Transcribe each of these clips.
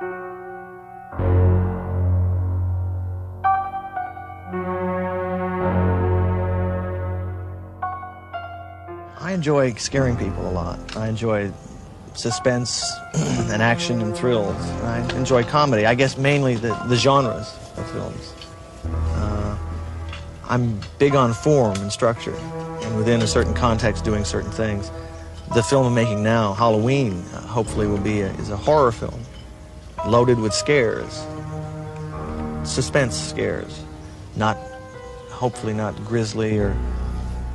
I enjoy scaring people a lot. I enjoy suspense and action and thrills. I enjoy comedy. I guess mainly the, the genres of films. Uh, I'm big on form and structure, and within a certain context, doing certain things. The film I'm making now, Halloween, uh, hopefully will be a, is a horror film, loaded with scares, suspense scares, not hopefully not grisly or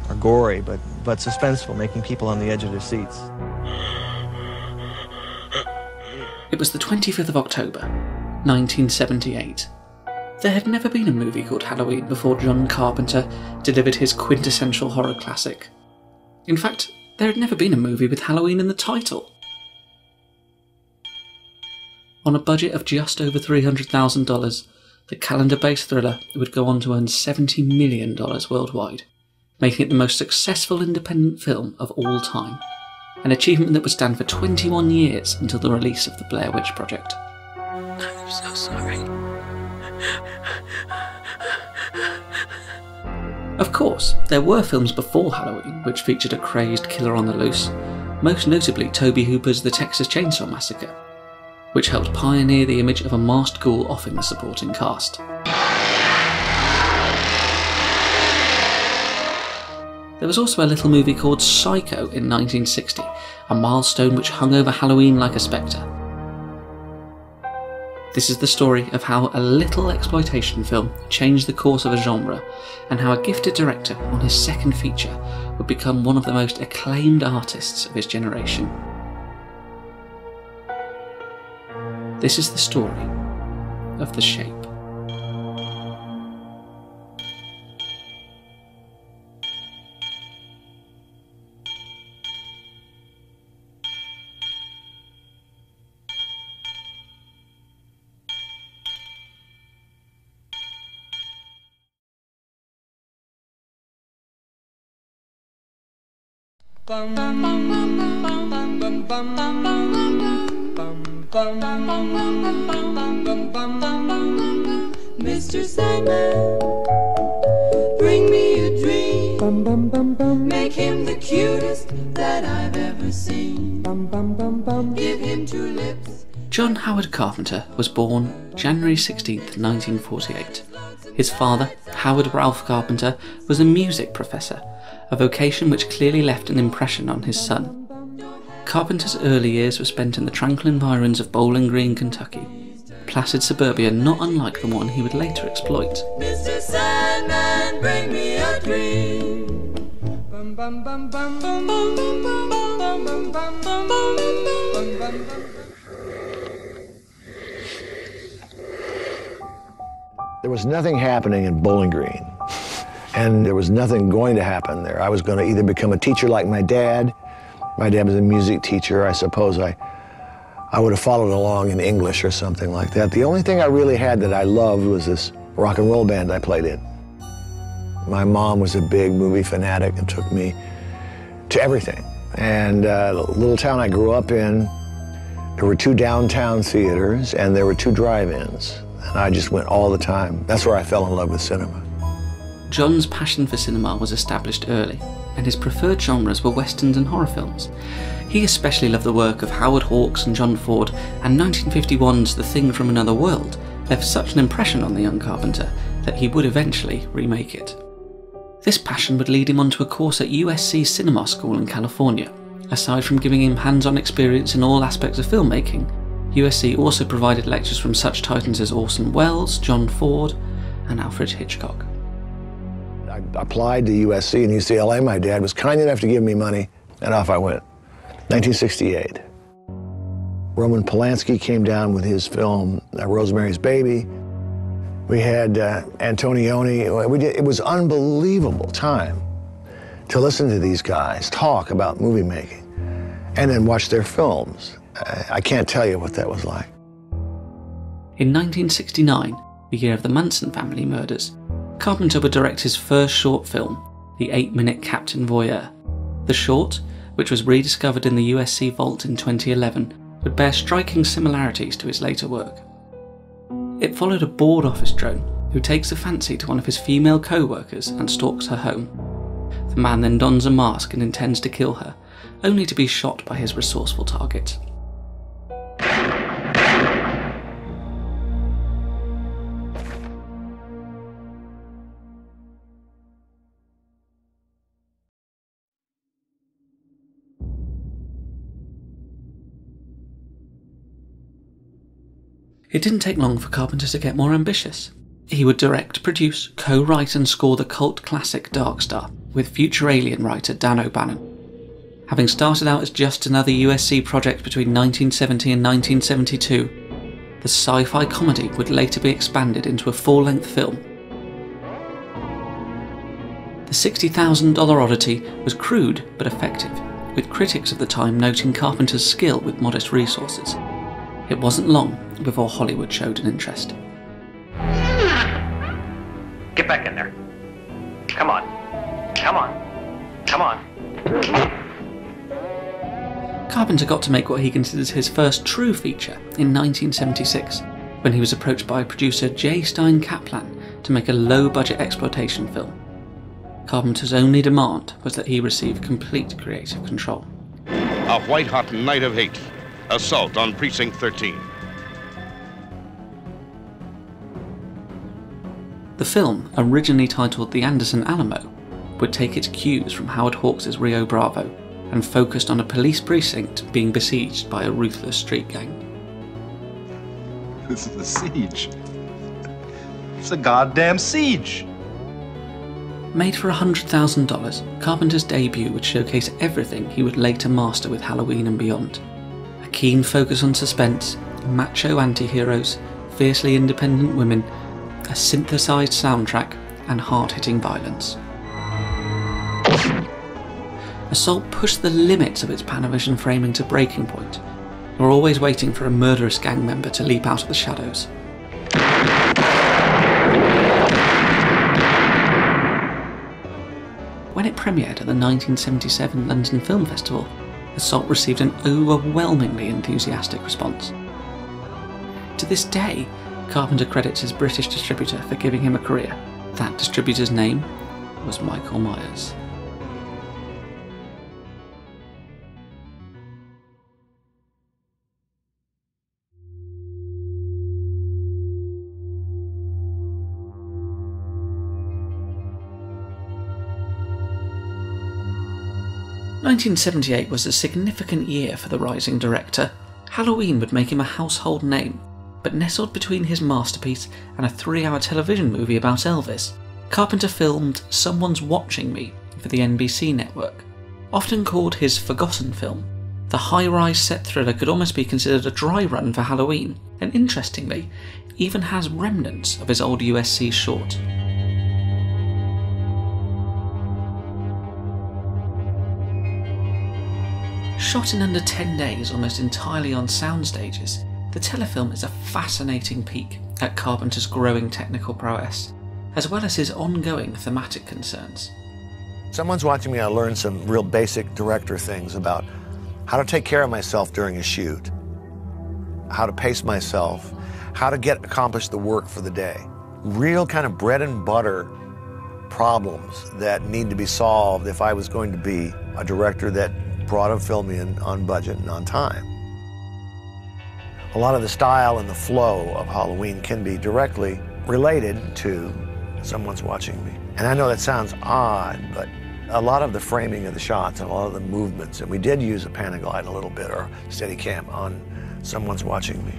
or gory, but but suspenseful, making people on the edge of their seats. It was the 25th of October, 1978. There had never been a movie called Halloween before John Carpenter delivered his quintessential horror classic. In fact, there had never been a movie with Halloween in the title. On a budget of just over $300,000, the calendar based thriller would go on to earn $70 million worldwide, making it the most successful independent film of all time, an achievement that would stand for 21 years until the release of the Blair Witch Project. I'm so sorry. Of course, there were films before Halloween which featured a crazed killer on the loose, most notably Tobe Hooper's The Texas Chainsaw Massacre, which helped pioneer the image of a masked ghoul offing the supporting cast. There was also a little movie called Psycho in 1960, a milestone which hung over Halloween like a spectre. This is the story of how a little exploitation film changed the course of a genre, and how a gifted director on his second feature would become one of the most acclaimed artists of his generation. This is the story of The Shape. Mr. Sandman, bring me a dream. Make him the cutest that I've ever seen. Give him two lips. John Howard Carpenter was born January 16, 1948. His father, Howard Ralph Carpenter, was a music professor, a vocation which clearly left an impression on his son. Carpenter's early years were spent in the tranquil environs of Bowling Green, Kentucky, placid suburbia not unlike the one he would later exploit. Sandman, there was nothing happening in Bowling Green, and there was nothing going to happen there. I was going to either become a teacher like my dad my dad was a music teacher. I suppose I, I would have followed along in English or something like that. The only thing I really had that I loved was this rock and roll band I played in. My mom was a big movie fanatic and took me to everything. And uh, the little town I grew up in, there were two downtown theaters and there were two drive-ins. And I just went all the time. That's where I fell in love with cinema. John's passion for cinema was established early, and his preferred genres were westerns and horror films. He especially loved the work of Howard Hawks and John Ford, and 1951's The Thing from Another World left such an impression on the young carpenter that he would eventually remake it. This passion would lead him onto a course at USC Cinema School in California. Aside from giving him hands on experience in all aspects of filmmaking, USC also provided lectures from such titans as Orson Welles, John Ford, and Alfred Hitchcock. I applied to USC and UCLA. My dad was kind enough to give me money, and off I went. 1968. Roman Polanski came down with his film uh, Rosemary's Baby. We had uh, Antonioni. We did, it was unbelievable time to listen to these guys talk about movie making and then watch their films. I, I can't tell you what that was like. In 1969, the year of the Manson family murders, Carpenter would direct his first short film, The Eight Minute Captain Voyeur. The short, which was rediscovered in the USC vault in 2011, would bear striking similarities to his later work. It followed a bored office drone who takes a fancy to one of his female co workers and stalks her home. The man then dons a mask and intends to kill her, only to be shot by his resourceful target. It didn't take long for Carpenter to get more ambitious. He would direct, produce, co write, and score the cult classic Dark Star with future Alien writer Dan O'Bannon. Having started out as just another USC project between 1970 and 1972, the sci fi comedy would later be expanded into a full length film. The $60,000 oddity was crude but effective, with critics of the time noting Carpenter's skill with modest resources. It wasn't long before Hollywood showed an interest. Get back in there. Come on. Come on. Come on. Carpenter got to make what he considers his first true feature in 1976, when he was approached by producer J. Stein Kaplan to make a low budget exploitation film. Carpenter's only demand was that he receive complete creative control. A white hot night of hate. Assault on Precinct 13. The film, originally titled The Anderson Alamo, would take its cues from Howard Hawks' Rio Bravo and focused on a police precinct being besieged by a ruthless street gang. This is a siege. It's a goddamn siege. Made for $100,000, Carpenter's debut would showcase everything he would later master with Halloween and beyond. Keen focus on suspense, macho anti heroes, fiercely independent women, a synthesized soundtrack, and hard hitting violence. Assault pushed the limits of its Panavision framing to breaking point. We're always waiting for a murderous gang member to leap out of the shadows. When it premiered at the 1977 London Film Festival, Assault received an overwhelmingly enthusiastic response. To this day, Carpenter credits his British distributor for giving him a career. That distributor's name was Michael Myers. Nineteen seventy eight was a significant year for the rising director. Halloween would make him a household name, but nestled between his masterpiece and a three hour television movie about Elvis, Carpenter filmed Someone's Watching Me for the NBC network. Often called his forgotten film, the high rise set thriller could almost be considered a dry run for Halloween, and interestingly, even has remnants of his old USC short. Shot in under 10 days almost entirely on sound stages, the telefilm is a fascinating peek at Carpenter's growing technical prowess, as well as his ongoing thematic concerns. Someone's watching me, I learned some real basic director things about how to take care of myself during a shoot, how to pace myself, how to get accomplish the work for the day. Real kind of bread and butter problems that need to be solved if I was going to be a director that brought a film in on budget and on time. A lot of the style and the flow of Halloween can be directly related to someone's watching me. And I know that sounds odd, but a lot of the framing of the shots and a lot of the movements, and we did use a Panaglide a little bit or Steadicam on someone's watching me.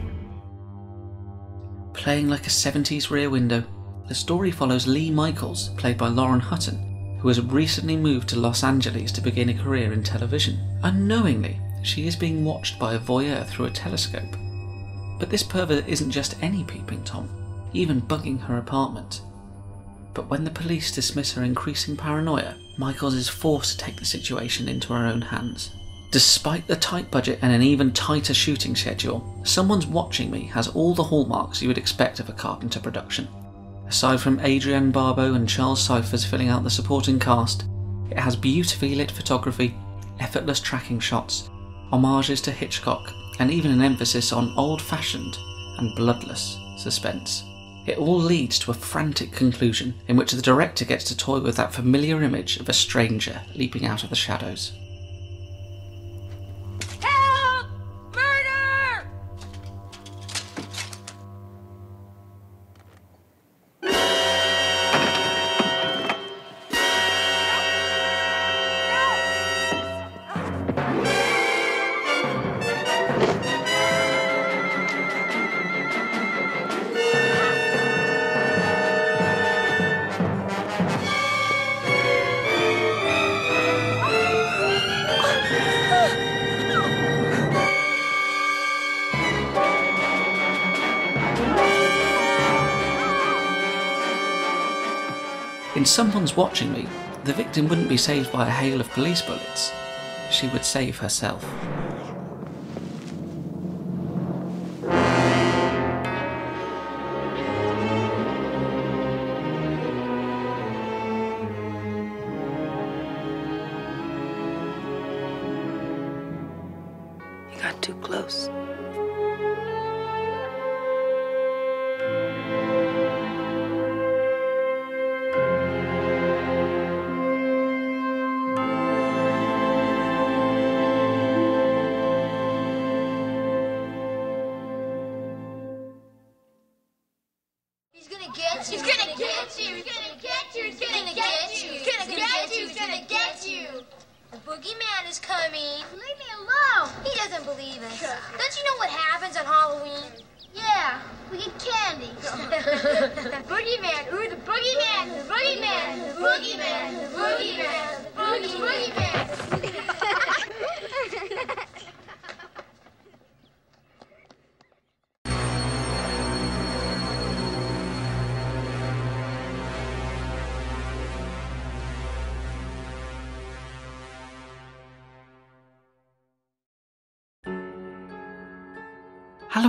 Playing like a 70s rear window, the story follows Lee Michaels, played by Lauren Hutton, who has recently moved to Los Angeles to begin a career in television. Unknowingly, she is being watched by a voyeur through a telescope. But this pervert isn't just any peeping Tom, even bugging her apartment. But when the police dismiss her increasing paranoia, Michaels is forced to take the situation into her own hands. Despite the tight budget and an even tighter shooting schedule, Someone's Watching Me has all the hallmarks you would expect of a Carpenter production. Aside from Adrienne Barbeau and Charles Cyphers filling out the supporting cast, it has beautifully lit photography, effortless tracking shots, homages to Hitchcock, and even an emphasis on old fashioned and bloodless suspense. It all leads to a frantic conclusion in which the director gets to toy with that familiar image of a stranger leaping out of the shadows. In Watching Me, the victim wouldn't be saved by a hail of police bullets. She would save herself. Don't you know what happens on Halloween? Yeah, we get candy. The boogeyman. Ooh, the boogeyman. The boogeyman. The boogeyman. The boogeyman. The boogeyman. The boogeyman.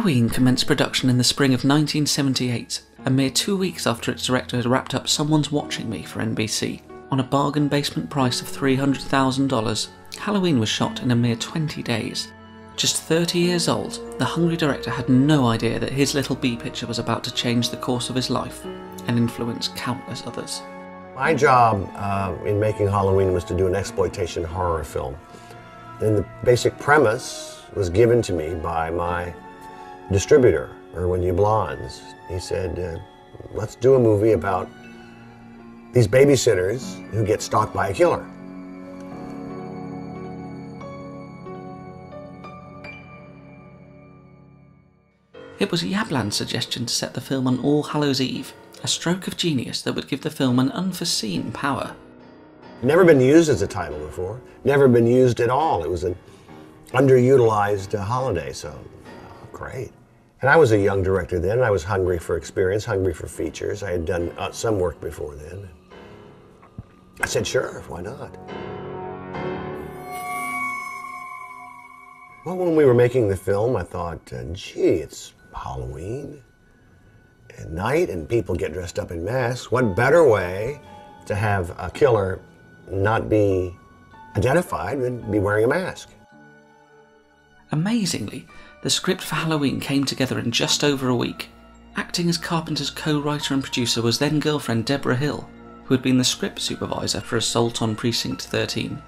Halloween commenced production in the spring of 1978, a mere two weeks after its director had wrapped up Someone's Watching Me for NBC. On a bargain basement price of $300,000, Halloween was shot in a mere 20 days. Just 30 years old, the hungry director had no idea that his little B picture was about to change the course of his life and influence countless others. My job uh, in making Halloween was to do an exploitation horror film. And the basic premise was given to me by my distributor, Irwin Yablans. He said, uh, let's do a movie about these babysitters who get stalked by a killer. It was Yablan's suggestion to set the film on All Hallows Eve, a stroke of genius that would give the film an unforeseen power. Never been used as a title before, never been used at all. It was an underutilized uh, holiday, so great. And I was a young director then. I was hungry for experience, hungry for features. I had done uh, some work before then. I said, sure, why not? Well, when we were making the film, I thought, uh, gee, it's Halloween at night and people get dressed up in masks. What better way to have a killer not be identified than be wearing a mask? Amazingly, the script for Halloween came together in just over a week. Acting as Carpenter's co writer and producer was then girlfriend Debra Hill, who had been the script supervisor for Assault on Precinct 13.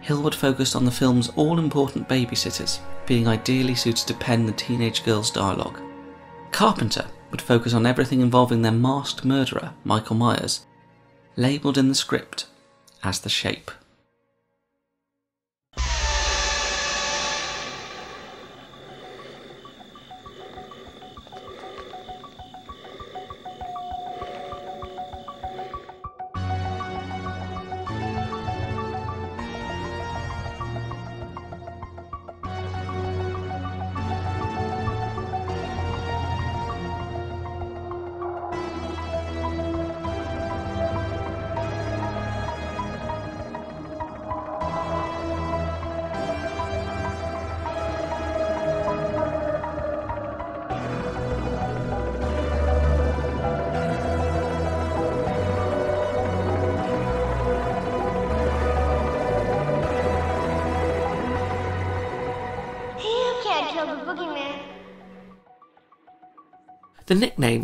Hill would focus on the film's all important babysitters, being ideally suited to pen the teenage girl's dialogue. Carpenter would focus on everything involving their masked murderer, Michael Myers, labelled in the script as the Shape.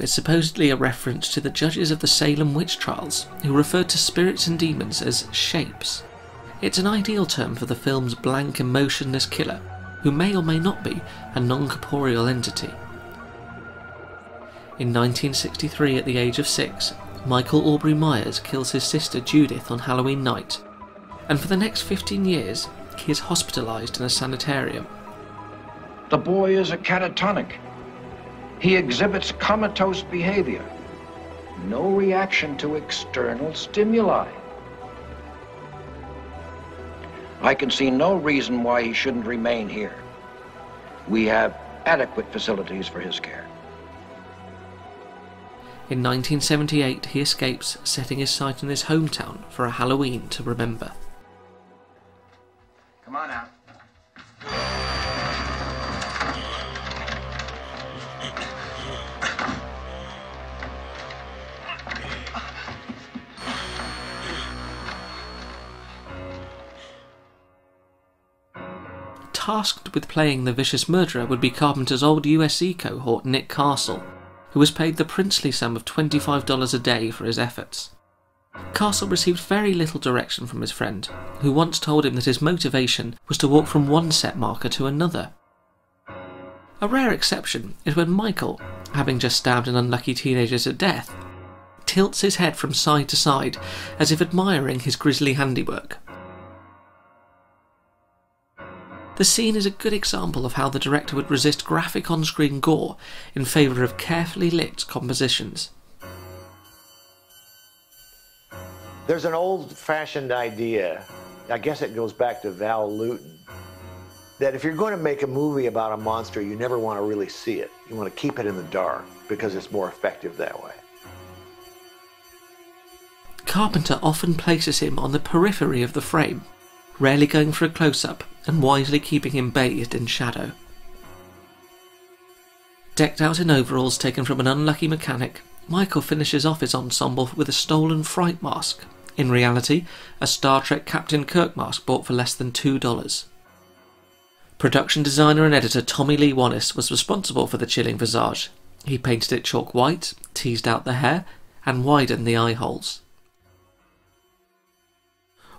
Nickname is supposedly a reference to the judges of the Salem witch trials, who referred to spirits and demons as shapes. It's an ideal term for the film's blank, emotionless killer, who may or may not be a non corporeal entity. In 1963, at the age of six, Michael Audrey Myers kills his sister Judith on Halloween night, and for the next 15 years, he is hospitalized in a sanitarium. The boy is a catatonic. He exhibits comatose behavior. No reaction to external stimuli. I can see no reason why he shouldn't remain here. We have adequate facilities for his care. In 1978, he escapes, setting his sight on his hometown for a Halloween to remember. Come on now. Tasked with playing the vicious murderer would be Carpenter's old USC cohort, Nick Castle, who was paid the princely sum of $25 a day for his efforts. Castle received very little direction from his friend, who once told him that his motivation was to walk from one set marker to another. A rare exception is when Michael, having just stabbed an unlucky teenager to death, tilts his head from side to side as if admiring his grisly handiwork. The scene is a good example of how the director would resist graphic on screen gore in favour of carefully lit compositions. There's an old fashioned idea, I guess it goes back to Val Lewton, that if you're going to make a movie about a monster, you never want to really see it. You want to keep it in the dark because it's more effective that way. Carpenter often places him on the periphery of the frame, rarely going for a close up and wisely keeping him bathed in shadow. Decked out in overalls taken from an unlucky mechanic, Michael finishes off his ensemble with a stolen fright mask, in reality, a Star Trek Captain Kirk mask bought for less than $2. Production designer and editor Tommy Lee Wallace was responsible for the chilling visage. He painted it chalk white, teased out the hair, and widened the eye holes.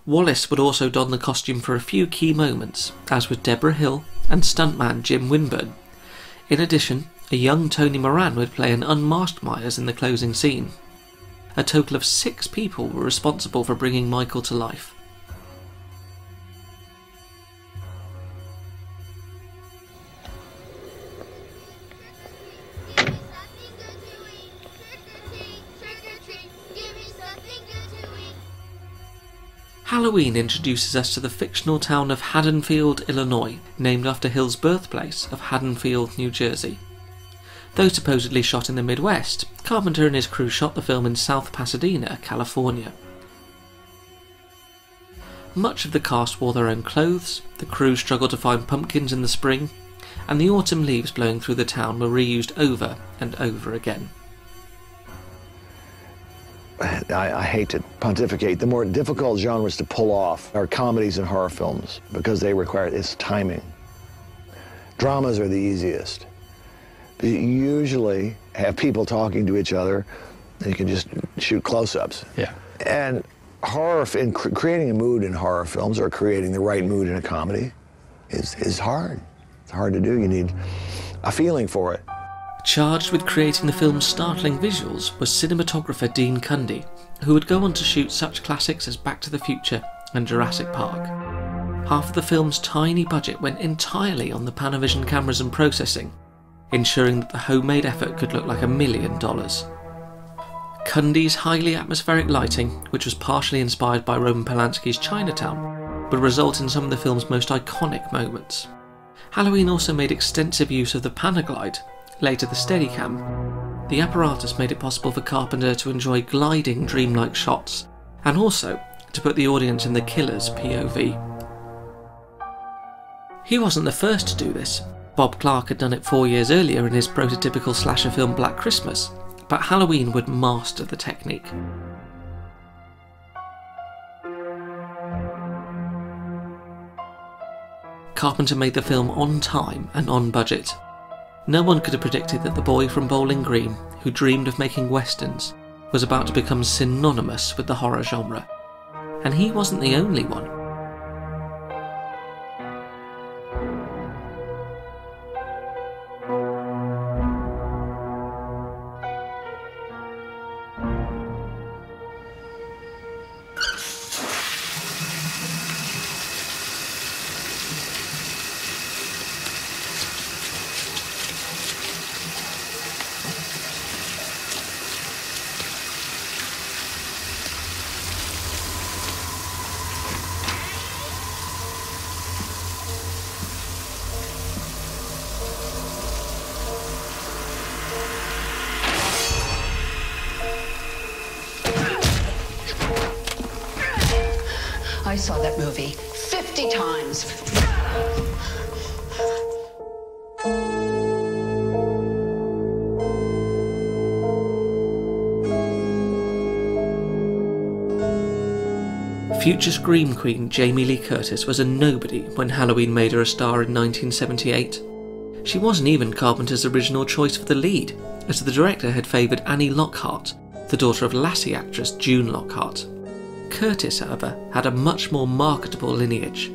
Wallace would also don the costume for a few key moments, as with Debra Hill and stuntman Jim Winburn. In addition, a young Tony Moran would play an unmasked Myers in the closing scene. A total of six people were responsible for bringing Michael to life. Halloween introduces us to the fictional town of Haddonfield, Illinois, named after Hill's birthplace of Haddonfield, New Jersey. Though supposedly shot in the Midwest, Carpenter and his crew shot the film in South Pasadena, California. Much of the cast wore their own clothes, the crew struggled to find pumpkins in the spring, and the autumn leaves blowing through the town were reused over and over again. I, I, hate to pontificate. The more difficult genres to pull off are comedies and horror films because they require this timing. Dramas are the easiest. You usually have people talking to each other. And you can just shoot close-ups. Yeah. And horror, in cr creating a mood in horror films or creating the right mood in a comedy is, is hard. It's hard to do. You need a feeling for it. Charged with creating the film's startling visuals was cinematographer Dean Cundey, who would go on to shoot such classics as Back to the Future and Jurassic Park. Half of the film's tiny budget went entirely on the Panavision cameras and processing, ensuring that the homemade effort could look like a million dollars. Cundey's highly atmospheric lighting, which was partially inspired by Roman Polanski's Chinatown, would result in some of the film's most iconic moments. Halloween also made extensive use of the Panaglide, later the Steadicam. The apparatus made it possible for Carpenter to enjoy gliding dreamlike shots, and also to put the audience in the killer's POV. He wasn't the first to do this. Bob Clark had done it four years earlier in his prototypical slasher film Black Christmas, but Halloween would master the technique. Carpenter made the film on time and on budget. No one could have predicted that the boy from Bowling Green, who dreamed of making westerns, was about to become synonymous with the horror genre. And he wasn't the only one. Future Scream Queen Jamie Lee Curtis was a nobody when Halloween made her a star in 1978. She wasn't even Carpenter's original choice for the lead, as the director had favoured Annie Lockhart, the daughter of Lassie actress June Lockhart. Curtis, however, had a much more marketable lineage.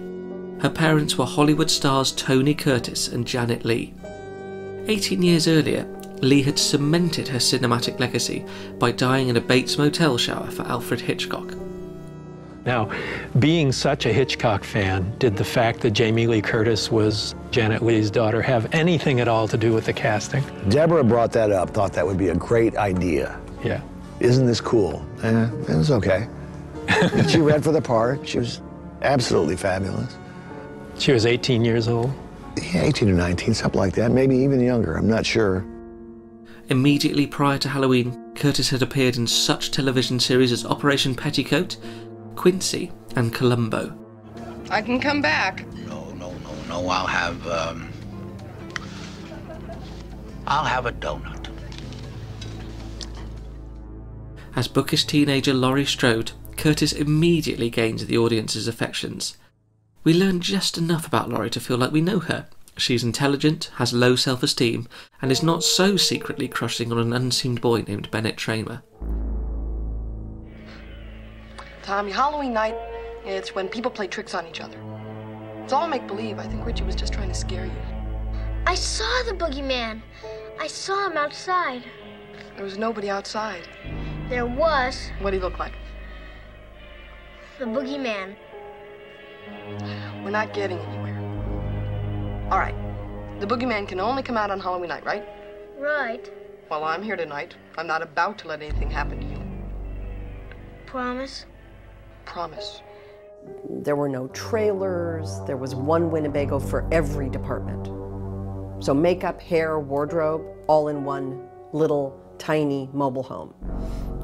Her parents were Hollywood stars Tony Curtis and Janet Leigh. 18 years earlier, Leigh had cemented her cinematic legacy by dying in a Bates Motel shower for Alfred Hitchcock. Now, being such a Hitchcock fan, did the fact that Jamie Lee Curtis was Janet Leigh's daughter have anything at all to do with the casting? Debra brought that up, thought that would be a great idea. Yeah. Isn't this cool? Eh, it was okay. she read for the part. She was absolutely fabulous. She was 18 years old? Yeah, 18 or 19, something like that. Maybe even younger. I'm not sure. Immediately prior to Halloween, Curtis had appeared in such television series as Operation Petticoat, Quincy, and Columbo. I can come back. No, no, no, no. I'll have, um, I'll have a donut. As bookish teenager Laurie Strode, Curtis immediately gains the audience's affections. We learn just enough about Laurie to feel like we know her. She's intelligent, has low self esteem, and is not so secretly crushing on an unseen boy named Bennett Tramer. Tommy, Halloween night, it's when people play tricks on each other. It's all make believe. I think Richie was just trying to scare you. I saw the boogeyman. I saw him outside. There was nobody outside. There was. What did he look like? The boogeyman. We're not getting anywhere. All right. The boogeyman can only come out on Halloween night, right? Right. Well, I'm here tonight. I'm not about to let anything happen to you. Promise? Promise. There were no trailers. There was one Winnebago for every department. So makeup, hair, wardrobe, all in one little tiny mobile home.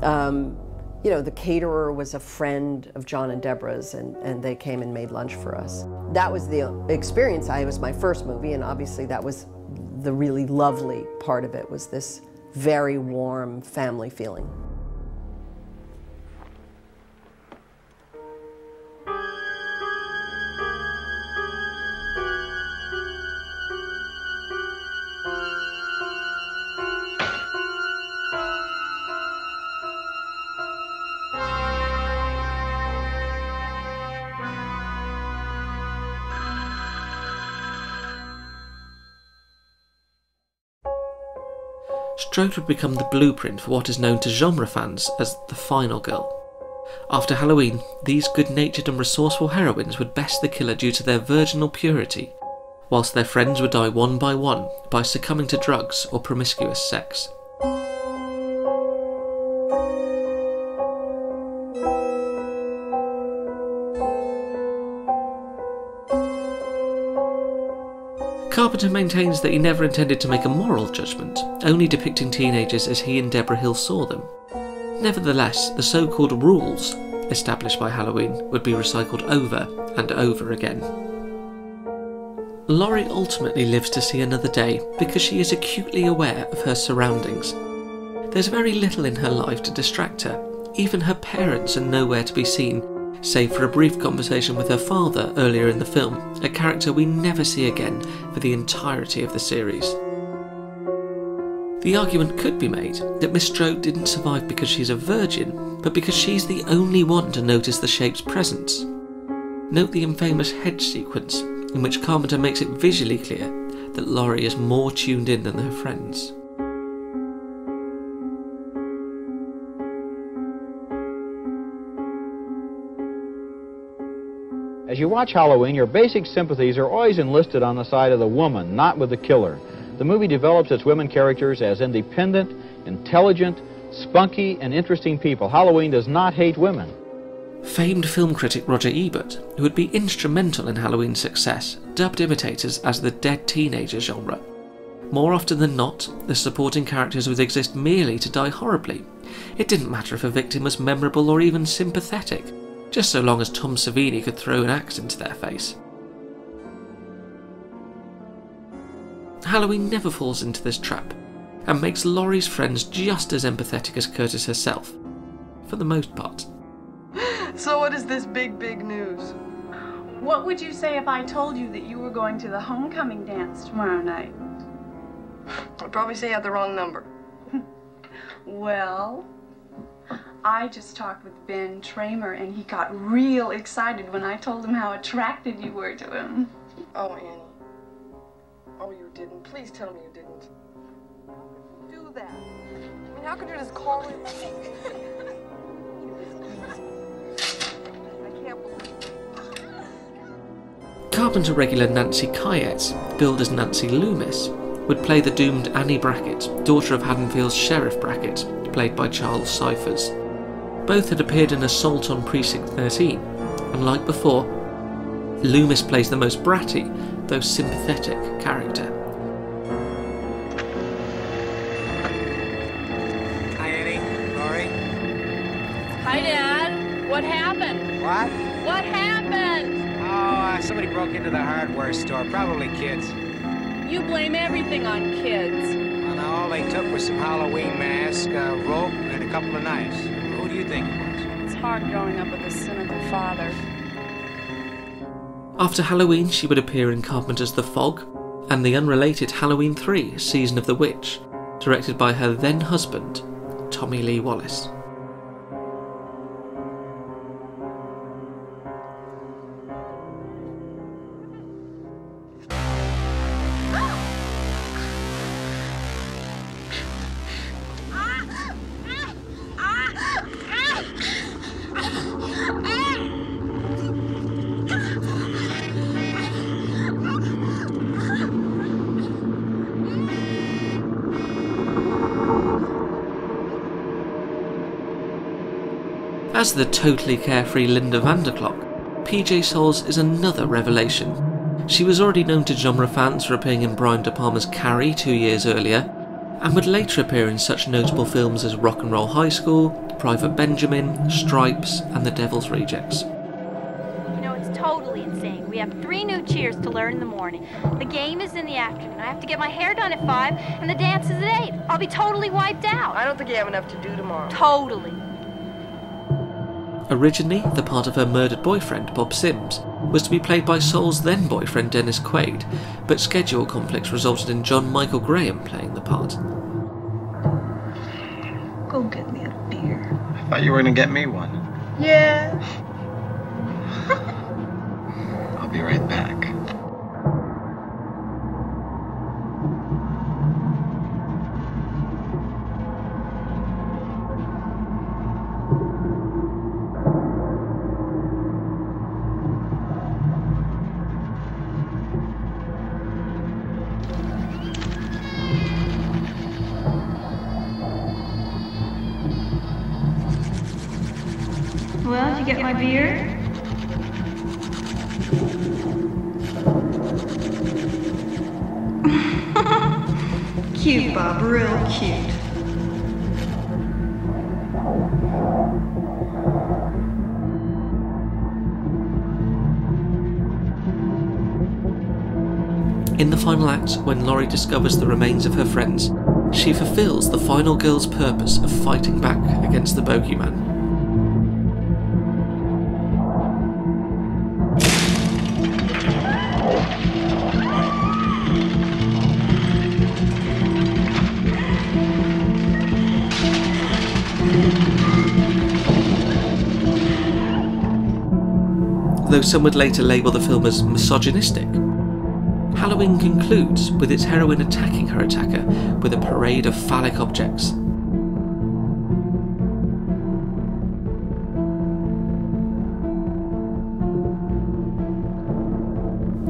Um, you know, the caterer was a friend of John and Debra's, and, and they came and made lunch for us. That was the experience. I was my first movie, and obviously that was the really lovely part of it, was this very warm family feeling. Strode would become the blueprint for what is known to genre fans as the final girl. After Halloween, these good natured and resourceful heroines would best the killer due to their virginal purity, whilst their friends would die one by one by succumbing to drugs or promiscuous sex. Carpenter maintains that he never intended to make a moral judgment, only depicting teenagers as he and Debra Hill saw them. Nevertheless, the so called rules established by Halloween would be recycled over and over again. Laurie ultimately lives to see another day because she is acutely aware of her surroundings. There's very little in her life to distract her, even her parents are nowhere to be seen, save for a brief conversation with her father earlier in the film, a character we never see again for the entirety of the series. The argument could be made that Miss Strode didn't survive because she's a virgin, but because she's the only one to notice the shape's presence. Note the infamous hedge sequence, in which Carpenter makes it visually clear that Laurie is more tuned in than her friends. As you watch Halloween, your basic sympathies are always enlisted on the side of the woman, not with the killer. The movie develops its women characters as independent, intelligent, spunky, and interesting people. Halloween does not hate women. Famed film critic Roger Ebert, who would be instrumental in Halloween's success, dubbed imitators as the dead teenager genre. More often than not, the supporting characters would exist merely to die horribly. It didn't matter if a victim was memorable or even sympathetic, just so long as Tom Savini could throw an axe into their face. Halloween never falls into this trap, and makes Laurie's friends just as empathetic as Curtis herself, for the most part. So what is this big, big news? What would you say if I told you that you were going to the homecoming dance tomorrow night? I'd probably say I had the wrong number. Well, I just talked with Ben Tramer and he got real excited when I told him how attracted you were to him. Oh, Annie. Oh, you didn't. Please tell me you didn't. Do that. I mean, how could you just call him? I can't Carpenter regular Nancy Kyes, billed as Nancy Loomis, would play the doomed Annie Brackett, daughter of Haddonfield's Sheriff Brackett, played by Charles Cyphers. Both had appeared in Assault on Precinct 13, and like before, Loomis plays the most bratty, though sympathetic, character. Hi, Annie. Laurie. Hi, Dad. What happened? What? What happened? Oh, uh, somebody broke into the hardware store. Probably kids. You blame everything on kids. Well, now all they took was some Halloween mask, a rope, and a couple of knives. Who do you think it was? It's hard growing up with a cynical father. After Halloween, she would appear in Carpenter's The Fog and the unrelated Halloween 3 Season of the Witch, directed by her then husband, Tommy Lee Wallace. As the totally carefree Linda Vanderklok, PJ Soles is another revelation. She was already known to genre fans for appearing in Brian De Palma's Carrie two years earlier, and would later appear in such notable films as Rock and Roll High School, Private Benjamin, Stripes, and The Devil's Rejects. You know, it's totally insane. We have three new cheers to learn in the morning. The game is in the afternoon. I have to get my hair done at 5, and the dance is at 8. I'll be totally wiped out. I don't think you have enough to do tomorrow. Totally. Originally, the part of her murdered boyfriend, Bob Sims, was to be played by Soles' then boyfriend, Dennis Quaid, but schedule conflicts resulted in John Michael Graham playing the part. Go get me a beer. I thought you were gonna get me one. Yeah. I'll be right back. Laurie discovers the remains of her friends, she fulfills the final girl's purpose of fighting back against the bogeyman. Though some would later label the film as misogynistic, Halloween concludes with its heroine attacking her attacker with a parade of phallic objects.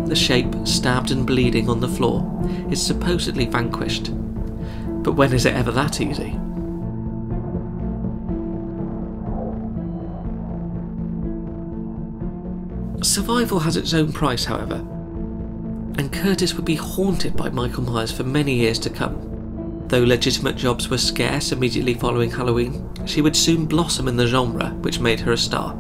The shape, stabbed and bleeding on the floor, is supposedly vanquished. But when is it ever that easy? Survival has its own price, however, and Curtis would be haunted by Michael Myers for many years to come. Though legitimate jobs were scarce immediately following Halloween, she would soon blossom in the genre, which made her a star.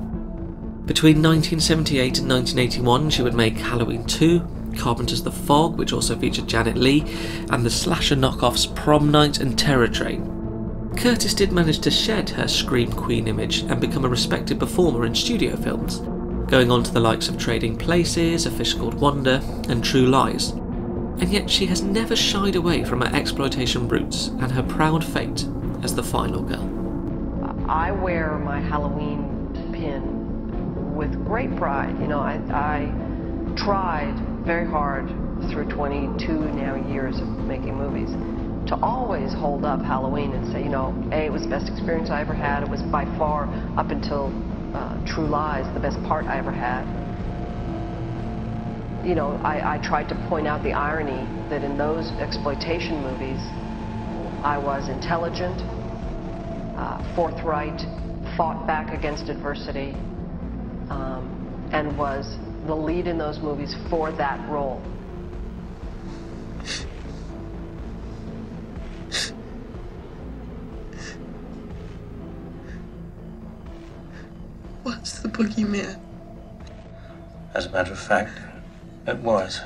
Between 1978 and 1981, she would make Halloween 2, Carpenter's The Fog, which also featured Janet Leigh, and the slasher knockoffs Prom Night and Terror Train. Curtis did manage to shed her Scream Queen image and become a respected performer in studio films, going on to the likes of Trading Places, A Fish Called Wanda, and True Lies. And yet she has never shied away from her exploitation roots and her proud fate as the final girl. I wear my Halloween pin with great pride. You know, I, I tried very hard through 22 now years of making movies to always hold up Halloween and say, you know, A, it was the best experience I ever had. It was by far, up until uh, True Lies, the best part I ever had. You know, I, I tried to point out the irony that in those exploitation movies, I was intelligent, uh, forthright, fought back against adversity, um, and was the lead in those movies for that role. Was the boogeyman? As a matter of fact, it was.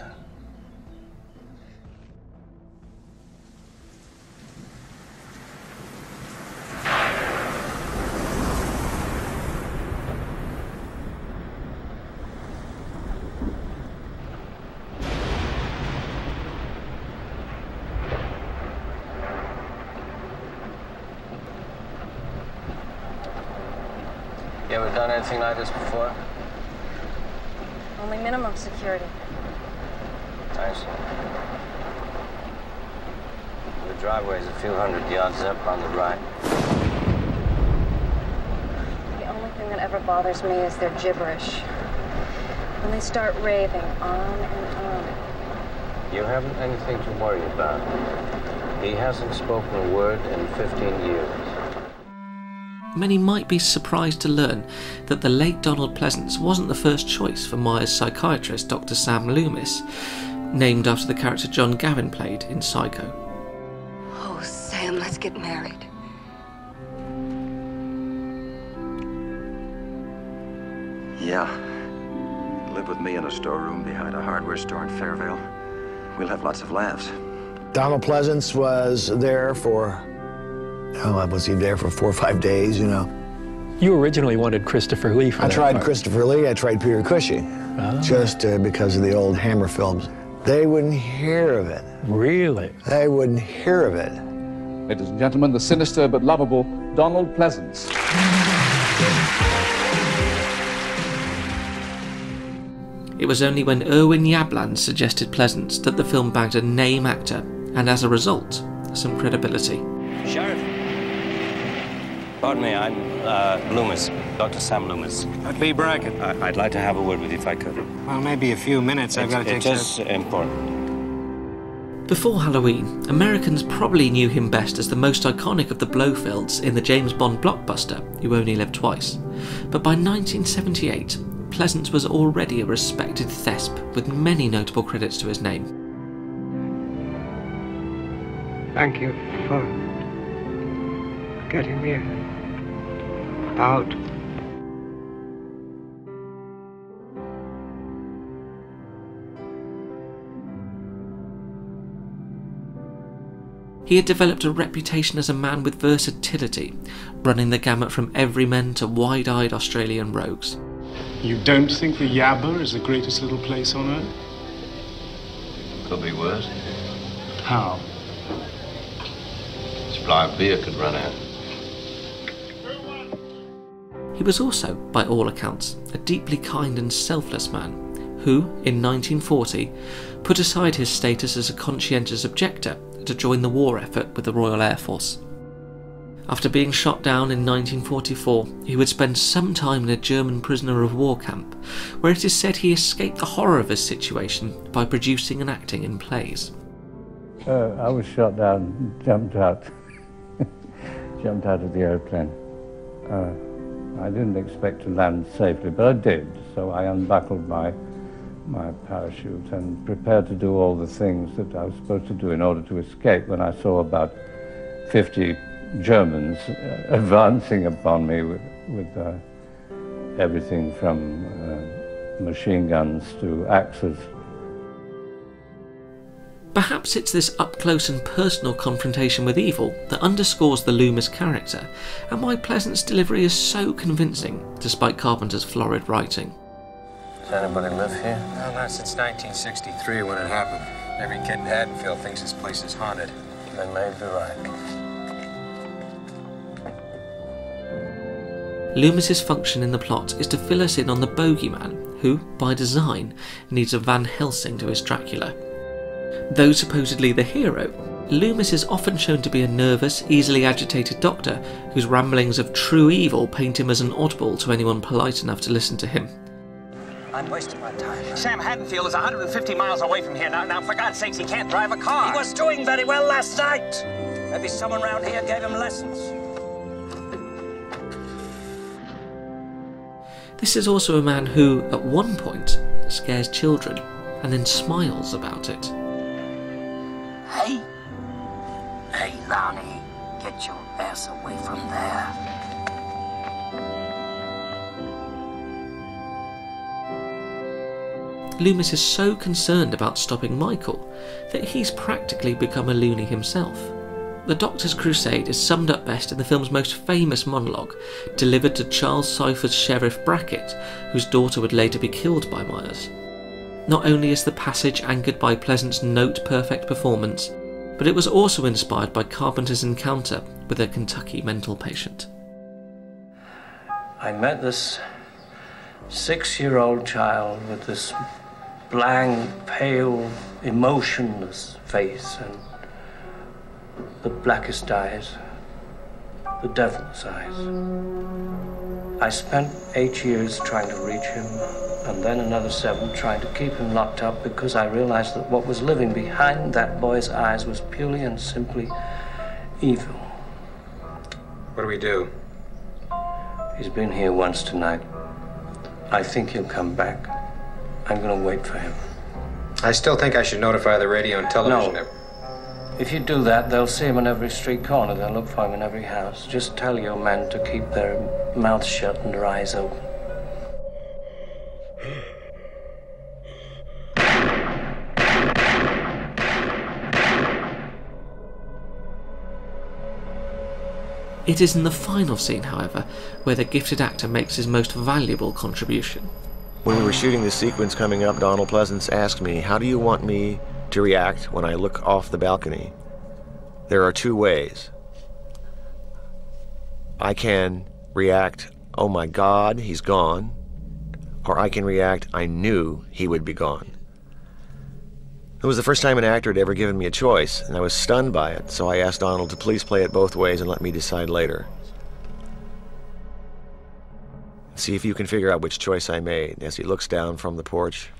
You ever done anything like this before? Only minimum security. I see. The driveway's a few hundred yards up on the right. The only thing that ever bothers me is their gibberish. When they start raving on and on. You haven't anything to worry about. He hasn't spoken a word in 15 years. Many might be surprised to learn that the late Donald Pleasence wasn't the first choice for Myers' psychiatrist, Dr. Sam Loomis, named after the character John Gavin played in Psycho. Oh, Sam, let's get married. Yeah. Live with me in a storeroom behind a hardware store in Fairvale. We'll have lots of laughs. Donald Pleasence was there for, oh, I was he there for four or five days, you know? You originally wanted Christopher Lee for I that tried part. Christopher Lee, I tried Peter Cushing, just uh, because of the old Hammer films. They wouldn't hear of it. Really? They wouldn't hear of it. Ladies and gentlemen, the sinister but lovable Donald Pleasence. It was only when Irwin Yablans suggested Pleasence that the film bagged a name actor, and as a result, some credibility. Sheriff. Pardon me, I'm uh, Loomis, Dr. Sam Loomis. Lee Brackett. I- I'd like to have a word with you if I could. Well, maybe a few minutes. I've got to It take is important. Before Halloween, Americans probably knew him best as the most iconic of the Blofelds in the James Bond blockbuster, You Only Live Twice. But by 1978, Pleasence was already a respected thesp with many notable credits to his name. Thank you for getting me out. He had developed a reputation as a man with versatility, running the gamut from everymen to wide eyed Australian rogues. You don't think the Yabba is the greatest little place on earth? Could be worse. How? Supply of beer could run out. He was also, by all accounts, a deeply kind and selfless man who, in 1940, put aside his status as a conscientious objector to join the war effort with the Royal Air Force. After being shot down in 1944, he would spend some time in a German prisoner of war camp, where it is said he escaped the horror of his situation by producing and acting in plays. Uh, I was shot down, jumped out, jumped out of the airplane. Uh, I didn't expect to land safely, but I did. So I unbuckled my my parachute and prepared to do all the things that I was supposed to do in order to escape when I saw about 50 Germans uh, advancing upon me with, with uh, everything from uh, machine guns to axes. Perhaps it's this up close and personal confrontation with evil that underscores the Loomis character, and why Pleasence's delivery is so convincing, despite Carpenter's florid writing. Does anybody live here? Well, not since 1963 when it happened. Every kid in Haddonfield thinks this place is haunted. They may be right. Loomis's function in the plot is to fill us in on the bogeyman, who, by design, needs a Van Helsing to his Dracula. Though supposedly the hero, Loomis is often shown to be a nervous, easily agitated doctor whose ramblings of true evil paint him as an oddball to anyone polite enough to listen to him. I'm wasting my time. Sam Haddonfield is 150 miles away from here now. Now, for God's sakes, he can't drive a car. He was doing very well last night. Maybe someone around here gave him lessons. This is also a man who, at one point, scares children and then smiles about it. Hey? Hey, Lonnie, get your ass away from there. Loomis is so concerned about stopping Michael that he's practically become a loony himself. The Doctor's crusade is summed up best in the film's most famous monologue, delivered to Charles Cyphers' Sheriff Brackett, whose daughter would later be killed by Myers. Not only is the passage anchored by Pleasence's note perfect performance, but it was also inspired by Carpenter's encounter with a Kentucky mental patient. I met this six year old child with this blank, pale, emotionless face and the blackest eyes, the devil's eyes. I spent eight years trying to reach him, and then another seven trying to keep him locked up because I realized that what was living behind that boy's eyes was purely and simply evil. What do we do? He's been here once tonight. I think he'll come back. I'm gonna wait for him. I still think I should notify the radio and television. No. If you do that, they'll see him on every street corner. They'll look for him in every house. Just tell your men to keep their mouths shut and their eyes open. It is in the final scene, however, where the gifted actor makes his most valuable contribution. When we were shooting the sequence coming up, Donald Pleasence asked me, How do you want me to react when I look off the balcony? There are two ways. I can react, Oh my God, he's gone. Or I can react, I knew he would be gone. It was the first time an actor had ever given me a choice, and I was stunned by it, so I asked Donald to please play it both ways and let me decide later. See if you can figure out which choice I made as he looks down from the porch.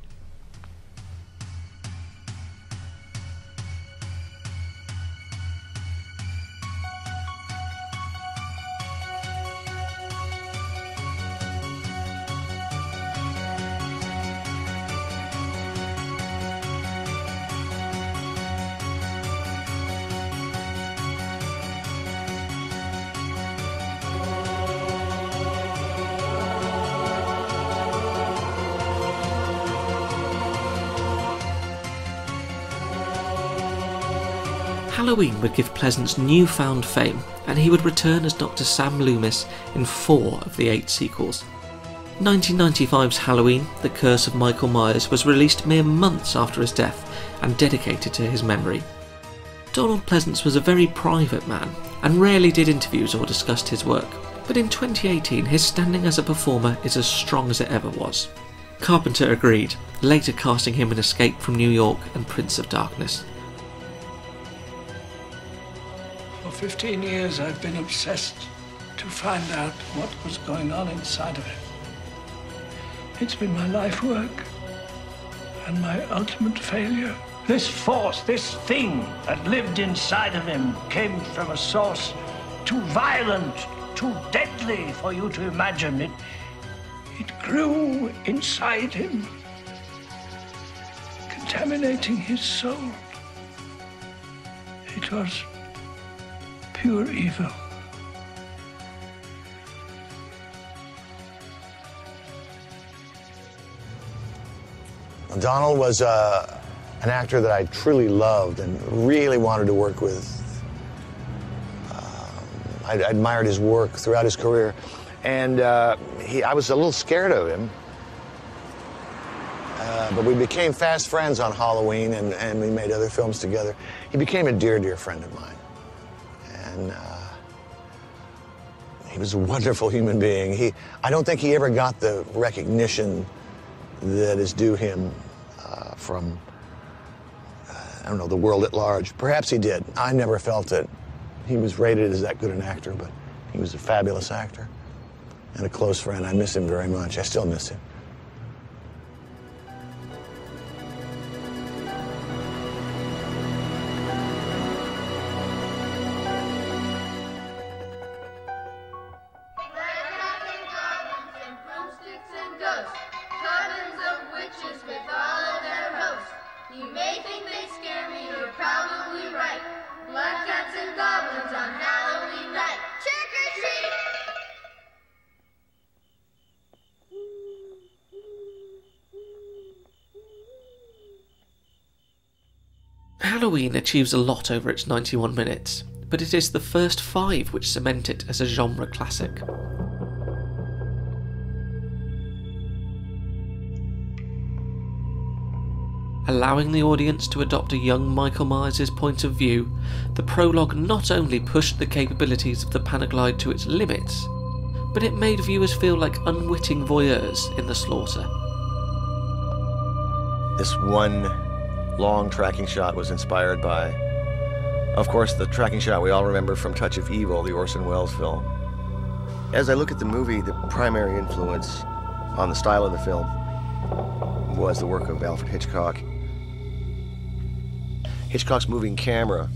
Halloween would give Pleasence newfound fame, and he would return as Dr. Sam Loomis in four of the eight sequels. 1995's Halloween, The Curse of Michael Myers, was released mere months after his death and dedicated to his memory. Donald Pleasence was a very private man and rarely did interviews or discussed his work. But in 2018, his standing as a performer is as strong as it ever was. Carpenter agreed, later casting him in Escape from New York and Prince of Darkness. 15 years, I've been obsessed to find out what was going on inside of him. It's been my life work and my ultimate failure. This force, this thing that lived inside of him, came from a source too violent, too deadly for you to imagine. It, it grew inside him, contaminating his soul. It was pure evil. Donald was uh, an actor that I truly loved and really wanted to work with. Um, I, I admired his work throughout his career, and uh, he, I was a little scared of him. Uh, but we became fast friends on Halloween, and, and we made other films together. He became a dear, dear friend of mine, and uh, he was a wonderful human being. He, I don't think he ever got the recognition that is due him uh, from, uh, I don't know, the world at large. Perhaps he did. I never felt it. he was rated as that good an actor, but he was a fabulous actor and a close friend. I miss him very much. I still miss him. Halloween achieves a lot over its 91 minutes, but it is the first five which cement it as a genre classic. Allowing the audience to adopt a young Michael Myers' point of view, the prologue not only pushed the capabilities of the Panaglide to its limits, but it made viewers feel like unwitting voyeurs in the slaughter. This one long tracking shot was inspired by, of course, the tracking shot we all remember from Touch of Evil, the Orson Welles film. As I look at the movie, the primary influence on the style of the film was the work of Alfred Hitchcock. Hitchcock's moving camera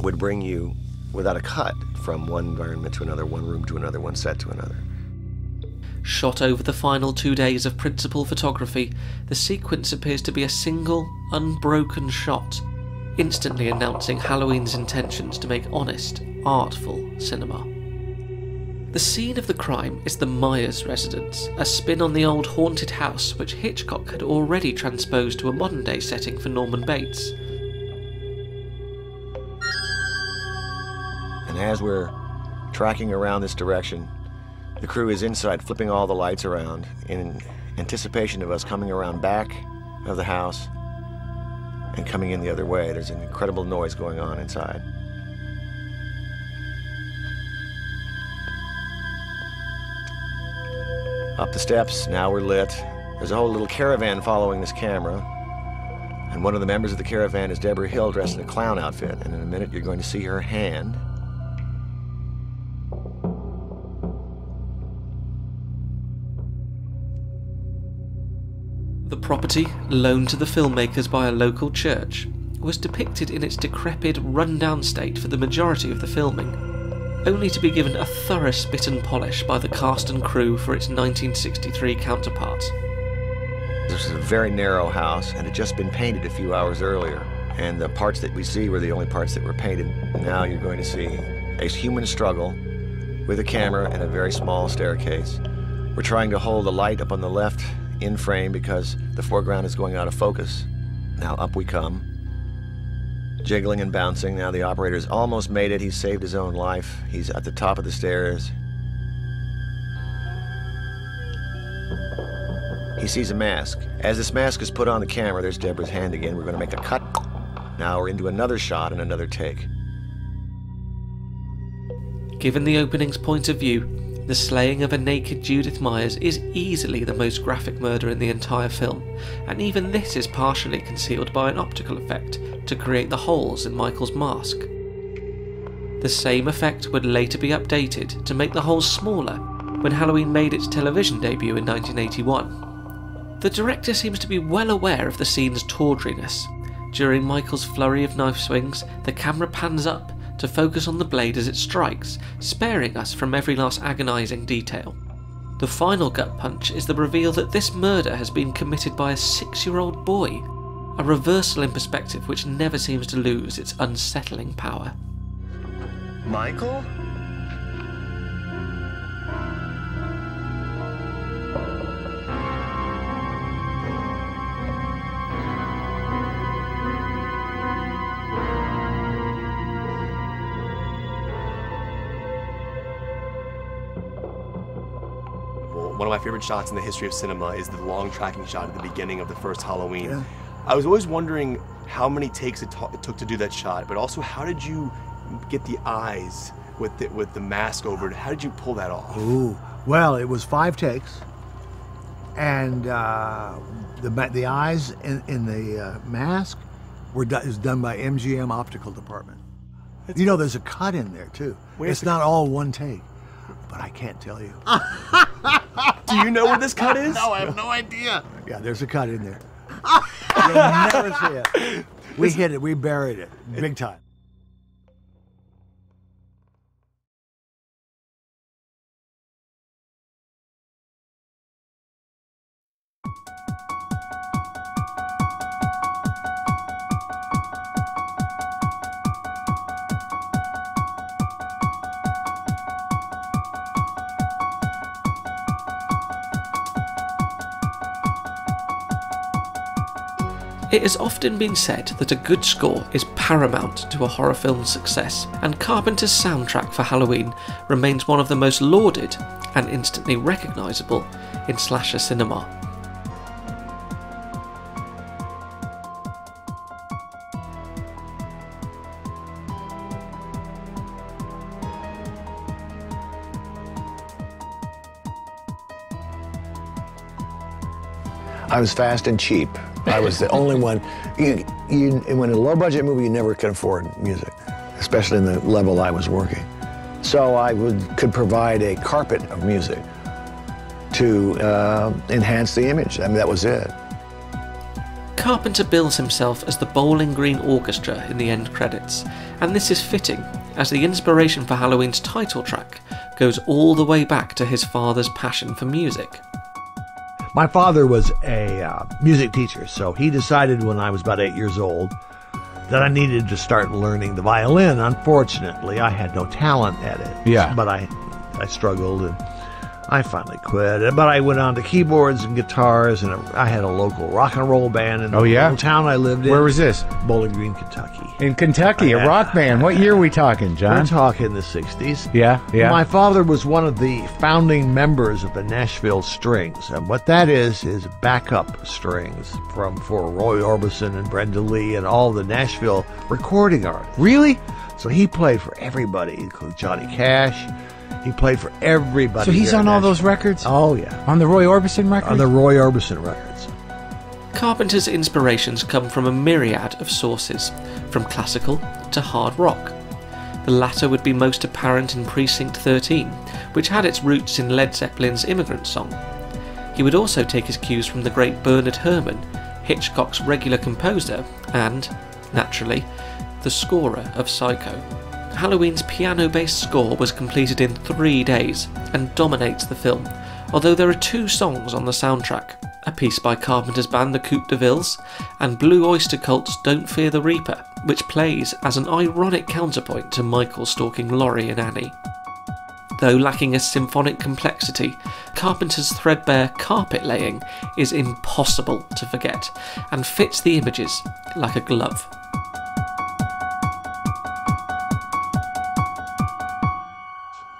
would bring you without a cut from one environment to another, one room to another, one set to another. Shot over the final two days of principal photography, the sequence appears to be a single, unbroken shot, instantly announcing Halloween's intentions to make honest, artful cinema. The scene of the crime is the Myers residence, a spin on the old haunted house which Hitchcock had already transposed to a modern day setting for Norman Bates. And as we're tracking around this direction, the crew is inside flipping all the lights around in anticipation of us coming around back of the house and coming in the other way. There's an incredible noise going on inside. Up the steps, now we're lit. There's a whole little caravan following this camera. And one of the members of the caravan is Debra Hill dressed in a clown outfit. And in a minute, you're going to see her hand. The property, loaned to the filmmakers by a local church, was depicted in its decrepit, run-down state for the majority of the filming, only to be given a thorough spit and polish by the cast and crew for its 1963 counterpart. This is a very narrow house, and had just been painted a few hours earlier. And the parts that we see were the only parts that were painted. Now you're going to see a human struggle with a camera and a very small staircase. We're trying to hold the light up on the left in frame because the foreground is going out of focus. Now up we come, jiggling and bouncing. Now the operator's almost made it. He's saved his own life. He's at the top of the stairs. He sees a mask. As this mask is put on the camera, there's Debra's hand again. We're going to make a cut. Now we're into another shot and another take. Given the opening's point of view, the slaying of a naked Judith Myers is easily the most graphic murder in the entire film, and even this is partially concealed by an optical effect to create the holes in Michael's mask. The same effect would later be updated to make the holes smaller when Halloween made its television debut in 1981. The director seems to be well aware of the scene's tawdriness. During Michael's flurry of knife swings, the camera pans up to focus on the blade as it strikes, sparing us from every last agonising detail. The final gut punch is the reveal that this murder has been committed by a six year old boy, a reversal in perspective which never seems to lose its unsettling power. Michael? Favorite shots in the history of cinema is the long tracking shot at the beginning of the first Halloween. Yeah. I was always wondering how many takes it, it took to do that shot, but also how did you get the eyes with the, with the mask over it? How did you pull that off? Ooh, well, it was five takes, and uh, the the eyes in, in the uh, mask were do- is done by MGM Optical Department. you know, there's a cut in there too. Where's it's the- not all one take, but I can't tell you. Do you know where this cut is? no, I have no idea. Yeah, there's a cut in there. You'll never see it. We hit it. We buried it big time. It has often been said that a good score is paramount to a horror film's success, and Carpenter's soundtrack for Halloween remains one of the most lauded and instantly recognisable in slasher cinema. I was fast and cheap. I was the only one. You, you, when a low budget movie, you never can afford music, especially in the level I was working. So I would, could provide a carpet of music to uh, enhance the image. I mean, that was it. Carpenter bills himself as the Bowling Green Orchestra in the end credits, and this is fitting, as the inspiration for Halloween's title track goes all the way back to his father's passion for music. My father was a uh, music teacher, so he decided when I was about eight years old that I needed to start learning the violin. Unfortunately, I had no talent at it. Yeah. But I, I struggled and I finally quit. But I went on to keyboards and guitars, and I had a local rock and roll band in the Oh, yeah? town I lived in. Where was this? Bowling Green, Kentucky. In Kentucky, a rock band. What year are we talking, John? We're talking the 60s. Yeah, yeah. My father was one of the founding members of the Nashville Strings, and what that is is backup strings from for Roy Orbison and Brenda Lee and all the Nashville recording artists. Really? So he played for everybody, including Johnny Cash. He played for everybody. So he's on all those records? Oh yeah, On the Roy Orbison record? on the Roy Orbison records. Carpenter's inspirations come from a myriad of sources, from classical to hard rock. The latter would be most apparent in Precinct 13, which had its roots in Led Zeppelin's Immigrant Song. He would also take his cues from the great Bernard Herrmann, Hitchcock's regular composer, and, naturally, the scorer of Psycho. Halloween's piano based score was completed in three days and dominates the film, although there are two songs on the soundtrack a piece by Carpenter's band The Coupe de Villes and Blue Oyster Cult's Don't Fear the Reaper, which plays as an ironic counterpoint to Michael stalking Laurie and Annie. Though lacking a symphonic complexity, Carpenter's threadbare carpet laying is impossible to forget and fits the images like a glove.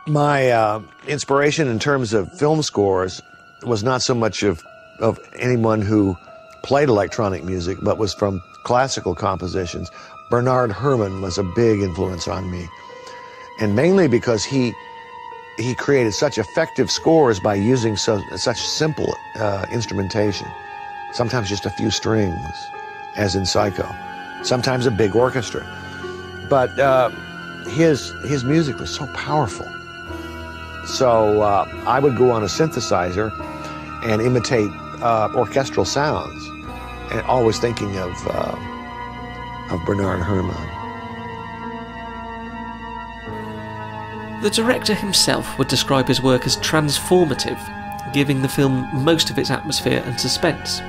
My uh, inspiration in terms of film scores was not so much of, of anyone who played electronic music, but was from classical compositions. Bernard Herrmann was a big influence on me. and mainly because he he created such effective scores by using so, such simple uh, instrumentation. Sometimes just a few strings, as in Psycho. Sometimes a big orchestra. But uh, his his music was so powerful. So uh, I would go on a synthesizer and imitate uh, orchestral sounds, and always thinking of uh, of Bernard Herrmann. The director himself would describe his work as transformative, giving the film most of its atmosphere and suspense.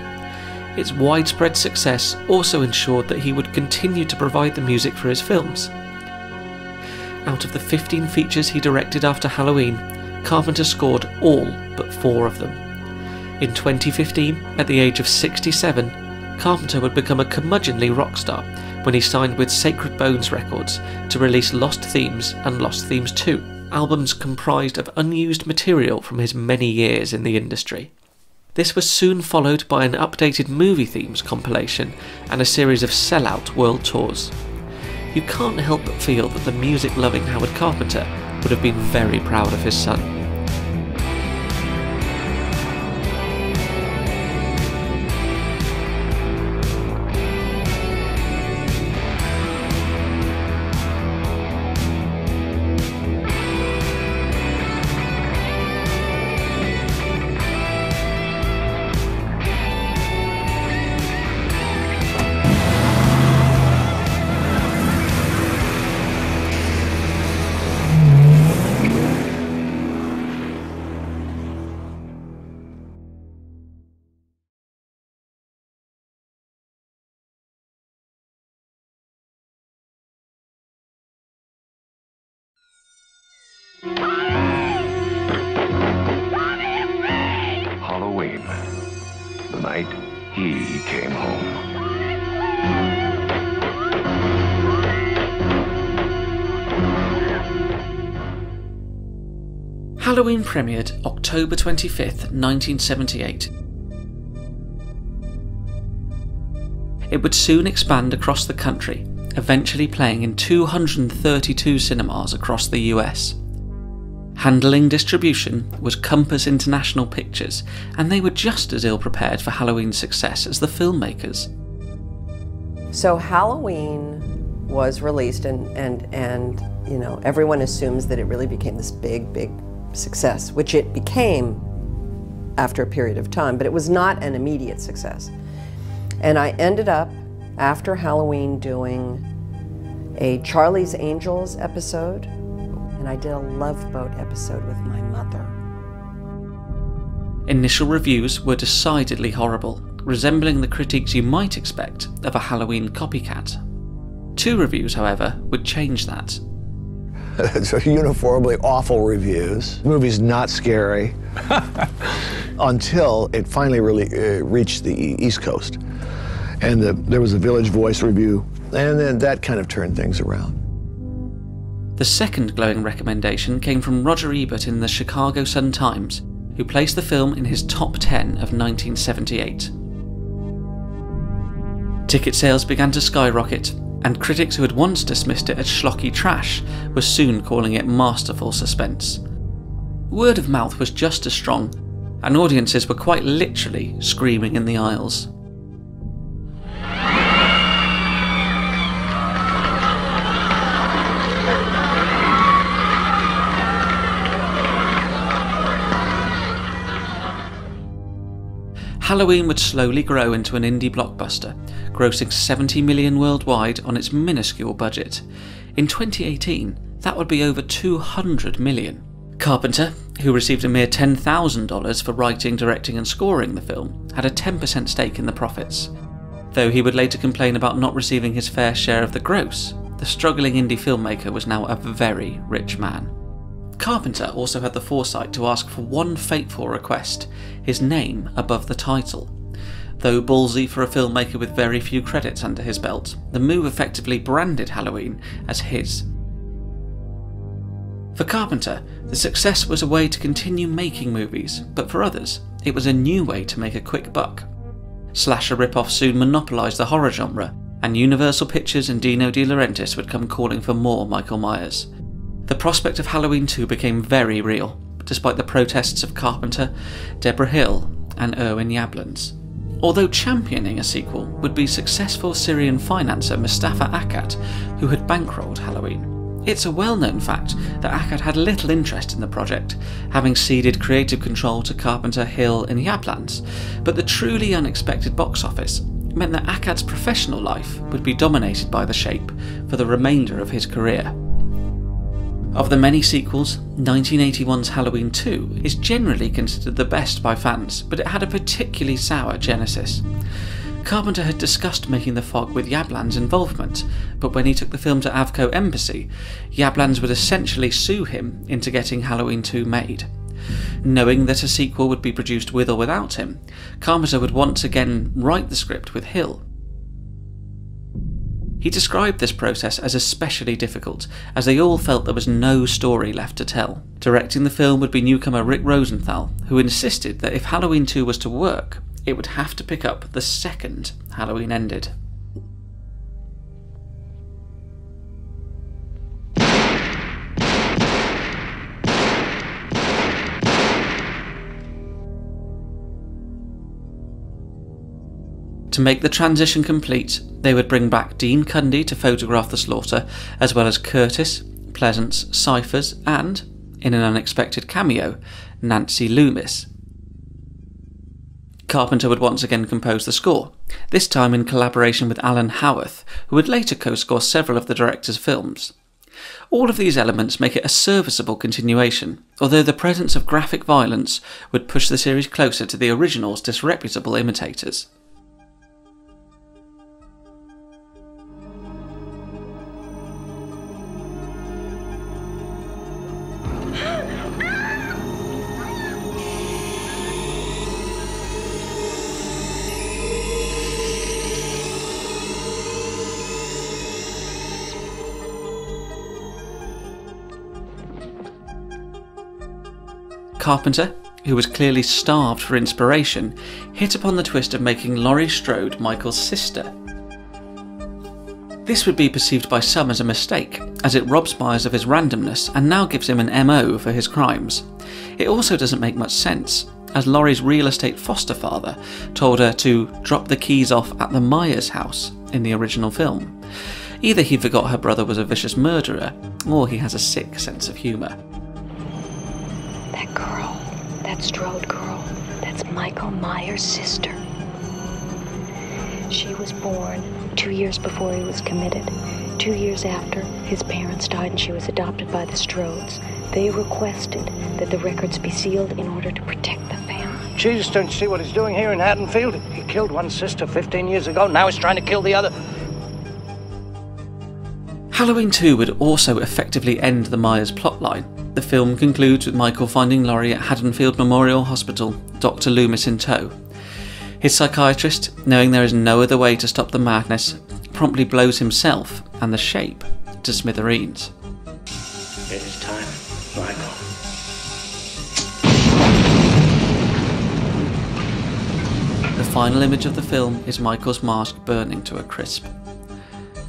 Its widespread success also ensured that he would continue to provide the music for his films. Out of the 15 features he directed after Halloween, Carpenter scored all but four of them. In 2015, at the age of 67, Carpenter would become a curmudgeonly rock star when he signed with Sacred Bones Records to release Lost Themes and Lost Themes 2, albums comprised of unused material from his many years in the industry. This was soon followed by an updated movie themes compilation and a series of sellout world tours. You can't help but feel that the music loving Howard Carpenter would have been very proud of his son. Halloween premiered October 25th, 1978. It would soon expand across the country, eventually playing in 232 cinemas across the US. Handling distribution was Compass International Pictures, and they were just as ill prepared for Halloween's success as the filmmakers. So Halloween was released, and and and you know everyone assumes that it really became this big, big success, which it became after a period of time, but it was not an immediate success. And I ended up after Halloween doing a Charlie's Angels episode, and I did a Love Boat episode with my mother. Initial reviews were decidedly horrible, resembling the critiques you might expect of a Halloween copycat. Two reviews, however, would change that. so uniformly awful reviews. The movie's not scary until it finally really uh, reached the East Coast. And the, there was a Village Voice review, and then that kind of turned things around. The second glowing recommendation came from Roger Ebert in the Chicago Sun-Times, who placed the film in his top 10 of 1978. Ticket sales began to skyrocket, and critics who had once dismissed it as schlocky trash were soon calling it masterful suspense. Word of mouth was just as strong, and audiences were quite literally screaming in the aisles. Halloween would slowly grow into an indie blockbuster, grossing 70 million worldwide on its minuscule budget. In 2018, that would be over 200 million. Carpenter, who received a mere $10,000 for writing, directing, and scoring the film, had a 10% stake in the profits. Though he would later complain about not receiving his fair share of the gross, the struggling indie filmmaker was now a very rich man. Carpenter also had the foresight to ask for one fateful request his name above the title. Though ballsy for a filmmaker with very few credits under his belt, the move effectively branded Halloween as his. For Carpenter, the success was a way to continue making movies, but for others, it was a new way to make a quick buck. Slasher rip-offs soon monopolised the horror genre, and Universal Pictures and Dino De Laurentiis would come calling for more Michael Myers. The prospect of Halloween 2 became very real, despite the protests of Carpenter, Debra Hill, and Irwin Yablans. Although championing a sequel would be successful Syrian financier Moustapha Akkad, who had bankrolled Halloween. It's a well known fact that Akkad had little interest in the project, having ceded creative control to Carpenter, Hill, and Yablans, but the truly unexpected box office meant that Akkad's professional life would be dominated by The Shape for the remainder of his career. Of the many sequels, 1981's Halloween 2 is generally considered the best by fans, but it had a particularly sour genesis. Carpenter had discussed making The Fog with Yablans' involvement, but when he took the film to Avco Embassy, Yablans would essentially sue him into getting Halloween 2 made. Knowing that a sequel would be produced with or without him, Carpenter would once again write the script with Hill. He described this process as especially difficult, as they all felt there was no story left to tell. Directing the film would be newcomer Rick Rosenthal, who insisted that if Halloween 2 was to work, it would have to pick up the second Halloween ended. To make the transition complete, they would bring back Dean Cundey to photograph the slaughter, as well as Curtis, Pleasence, Cyphers, and, in an unexpected cameo, Nancy Loomis. Carpenter would once again compose the score, this time in collaboration with Alan Howarth, who would later co score several of the director's films. All of these elements make it a serviceable continuation, although the presence of graphic violence would push the series closer to the original's disreputable imitators. Carpenter, who was clearly starved for inspiration, hit upon the twist of making Laurie Strode Michael's sister. This would be perceived by some as a mistake, as it robs Myers of his randomness and now gives him an MO for his crimes. It also doesn't make much sense, as Laurie's real estate foster father told her to drop the keys off at the Myers house in the original film. Either he forgot her brother was a vicious murderer, or he has a sick sense of humour. That girl, that Strode girl, that's Michael Myers' sister. She was born two years before he was committed. Two years after, his parents died and she was adopted by the Strodes. They requested that the records be sealed in order to protect the family. Jesus, don't you see what he's doing here in Haddonfield? He killed one sister 15 years ago, now he's trying to kill the other. Halloween 2 would also effectively end the Myers plotline. The film concludes with Michael finding Laurie at Haddonfield Memorial Hospital, Dr. Loomis in tow. His psychiatrist, knowing there is no other way to stop the madness, promptly blows himself and the shape to smithereens. It is time, Michael. The final image of the film is Michael's mask burning to a crisp.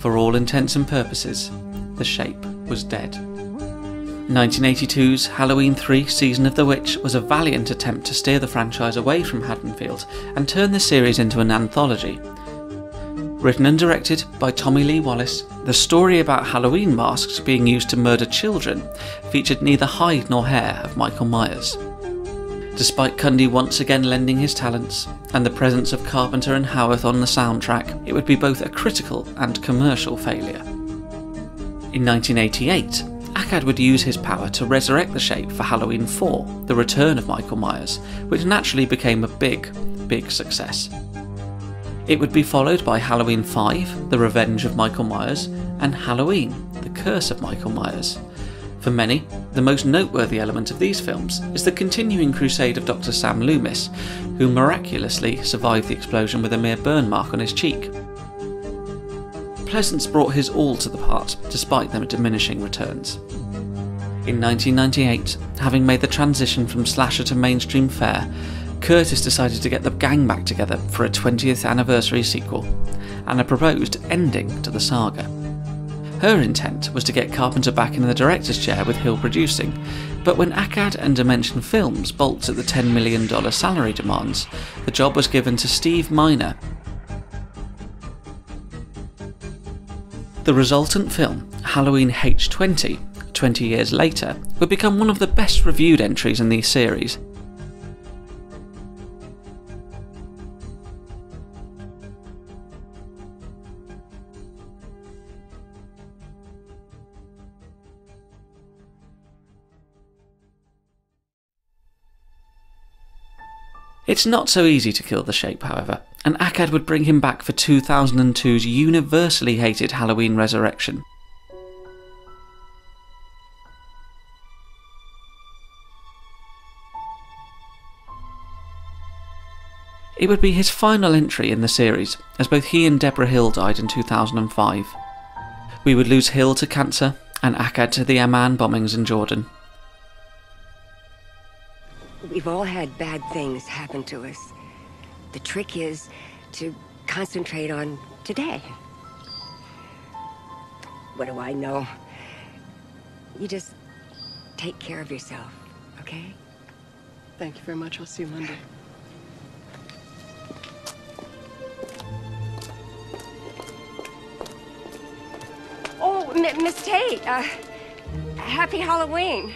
For all intents and purposes, the shape was dead. 1982's Halloween 3 Season of the Witch was a valiant attempt to steer the franchise away from Haddonfield and turn the series into an anthology. Written and directed by Tommy Lee Wallace, the story about Halloween masks being used to murder children featured neither hide nor hair of Michael Myers. Despite Cundey once again lending his talents, and the presence of Carpenter and Howarth on the soundtrack, it would be both a critical and commercial failure. In 1988, Akkad would use his power to resurrect the shape for Halloween 4, The Return of Michael Myers, which naturally became a big, big success. It would be followed by Halloween 5, The Revenge of Michael Myers, and Halloween, The Curse of Michael Myers. For many, the most noteworthy element of these films is the continuing crusade of Dr. Sam Loomis, who miraculously survived the explosion with a mere burn mark on his cheek. Pleasence brought his all to the part, despite their diminishing returns. In 1998, having made the transition from slasher to mainstream fare, Curtis decided to get the gang back together for a 20th anniversary sequel, and a proposed ending to the saga. Her intent was to get Carpenter back in the director's chair with Hill producing, but when Akkad and Dimension Films balked at the $10 million salary demands, the job was given to Steve Miner. The resultant film, Halloween H20, 20 years later, would become one of the best reviewed entries in the series. It's not so easy to kill the shape, however, and Akkad would bring him back for 2002's universally hated Halloween Resurrection. It would be his final entry in the series, as both he and Debra Hill died in 2005. We would lose Hill to cancer and Akkad to the Amman bombings in Jordan. We've all had bad things happen to us. The trick is to concentrate on today. What do I know? You just take care of yourself, okay? Thank you very much. I'll see you Monday. Oh, Miss Tate, uh, happy Halloween.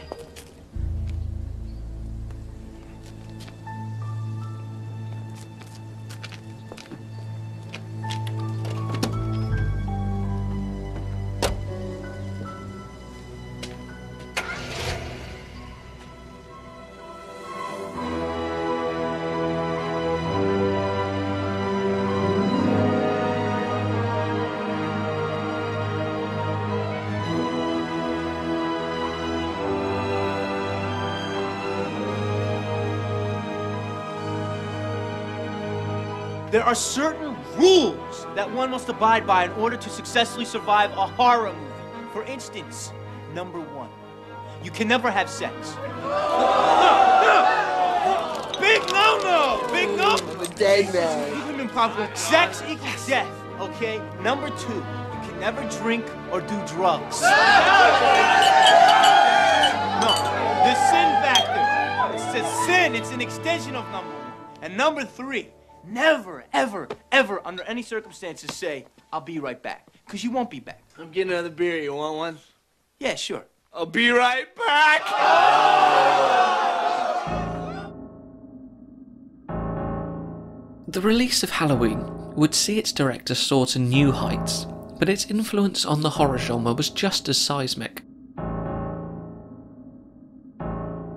Are certain rules that one must abide by in order to successfully survive a horror movie. For instance, number one, you can never have sex. Big no-no! Big no! Dead man. Even popular, sex equals death. Okay. Number two, you can never drink or do drugs. No, the sin factor. It's a sin. It's an extension of number one. And number three, never, ever, ever, under any circumstances, say, "I'll be right back," because you won't be back. I'm getting another beer. You want one? Yeah, sure. I'll be right back. The release of Halloween would see its director soar to new heights, but its influence on the horror genre was just as seismic.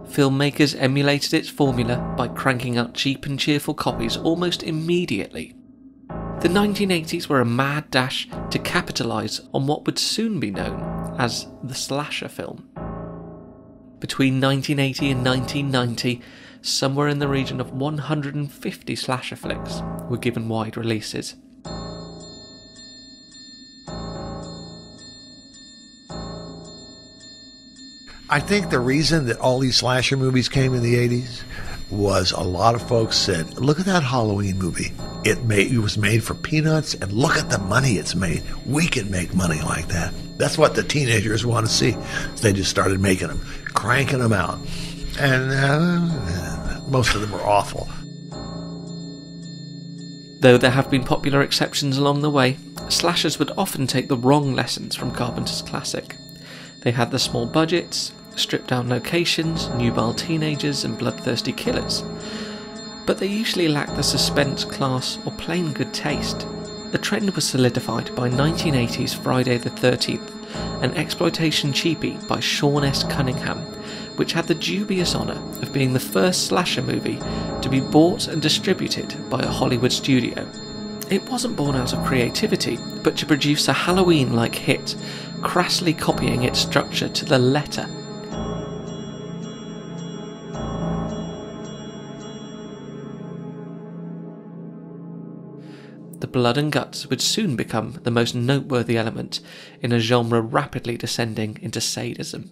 Filmmakers emulated its formula by cranking out cheap and cheerful copies almost immediately. The 1980s were a mad dash to capitalise on what would soon be known as the slasher film. Between 1980 and 1990, somewhere in the region of 150 slasher flicks were given wide releases. I think the reason that all these slasher movies came in the 80s was a lot of folks said, look at that Halloween movie. It, made, it was made for peanuts, and look at the money it's made. We can make money like that. That's what the teenagers want to see. They just started making them, cranking them out. And uh, most of them were awful. Though there have been popular exceptions along the way, slashers would often take the wrong lessons from Carpenter's classic. They had the small budgets, stripped down locations, nubile teenagers, and bloodthirsty killers. But they usually lack the suspense, class, or plain good taste. The trend was solidified by 1980's Friday the 13th, an exploitation cheapie by Sean S. Cunningham, which had the dubious honour of being the first slasher movie to be bought and distributed by a Hollywood studio. It wasn't born out of creativity, but to produce a Halloween like hit, crassly copying its structure to the letter. The blood and guts would soon become the most noteworthy element in a genre rapidly descending into sadism.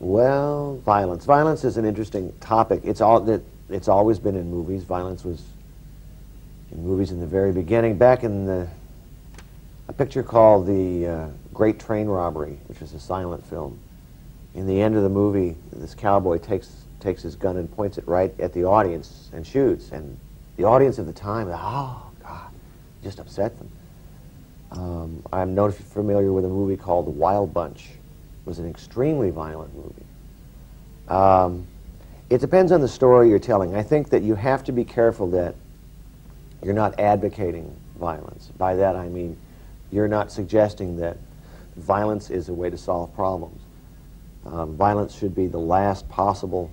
Well, violence. Violence is an interesting topic. It's all that it's always been in movies. Violence was in movies in the very beginning. Back in the a picture called The uh, Great Train Robbery, which is a silent film. In the end of the movie, this cowboy takes, takes his gun and points it right at the audience and shoots. And the audience of the time, oh, God, just upset them. Um, I'm not familiar with a movie called The Wild Bunch. It was an extremely violent movie. Um, it depends on the story you're telling. I think that you have to be careful that you're not advocating violence. By that I mean you're not suggesting that violence is a way to solve problems. Um, violence should be the last possible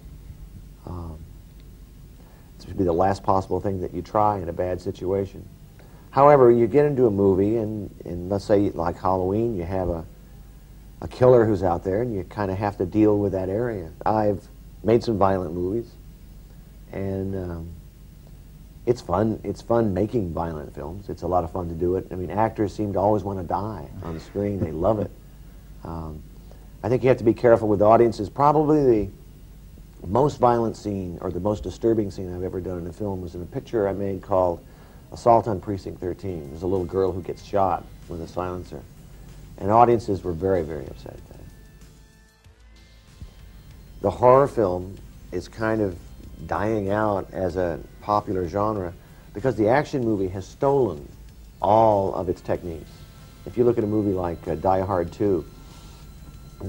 um, should be the last possible thing that you try in a bad situation. However, you get into a movie, and, and let's say like Halloween, you have a, a killer who's out there, and you kind of have to deal with that area. I've made some violent movies, and um, it's fun. It's fun making violent films. It's a lot of fun to do it. I mean, actors seem to always want to die on the screen. They love it. Um, I think you have to be careful with audiences. Probably the most violent scene or the most disturbing scene I've ever done in a film was in a picture I made called Assault on Precinct 13. There's a little girl who gets shot with a silencer. And audiences were very, very upset at that. The horror film is kind of dying out as a popular genre because the action movie has stolen all of its techniques. If you look at a movie like uh, Die Hard 2,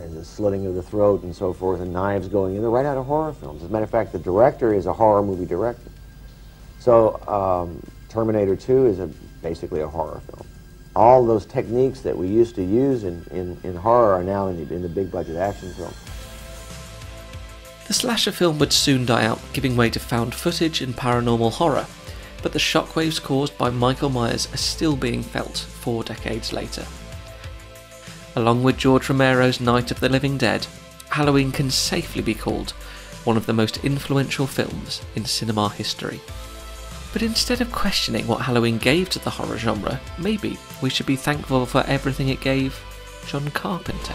and the slitting of the throat and so forth, and knives going in, they're right out of horror films. As a matter of fact, the director is a horror movie director. So um, Terminator 2 is a, basically a horror film. All those techniques that we used to use in, in, in horror are now in the, in the big budget action film. The slasher film would soon die out, giving way to found footage and paranormal horror, but the shockwaves caused by Michael Myers are still being felt four decades later. Along with George Romero's Night of the Living Dead, Halloween can safely be called one of the most influential films in cinema history. But instead of questioning what Halloween gave to the horror genre, maybe we should be thankful for everything it gave John Carpenter.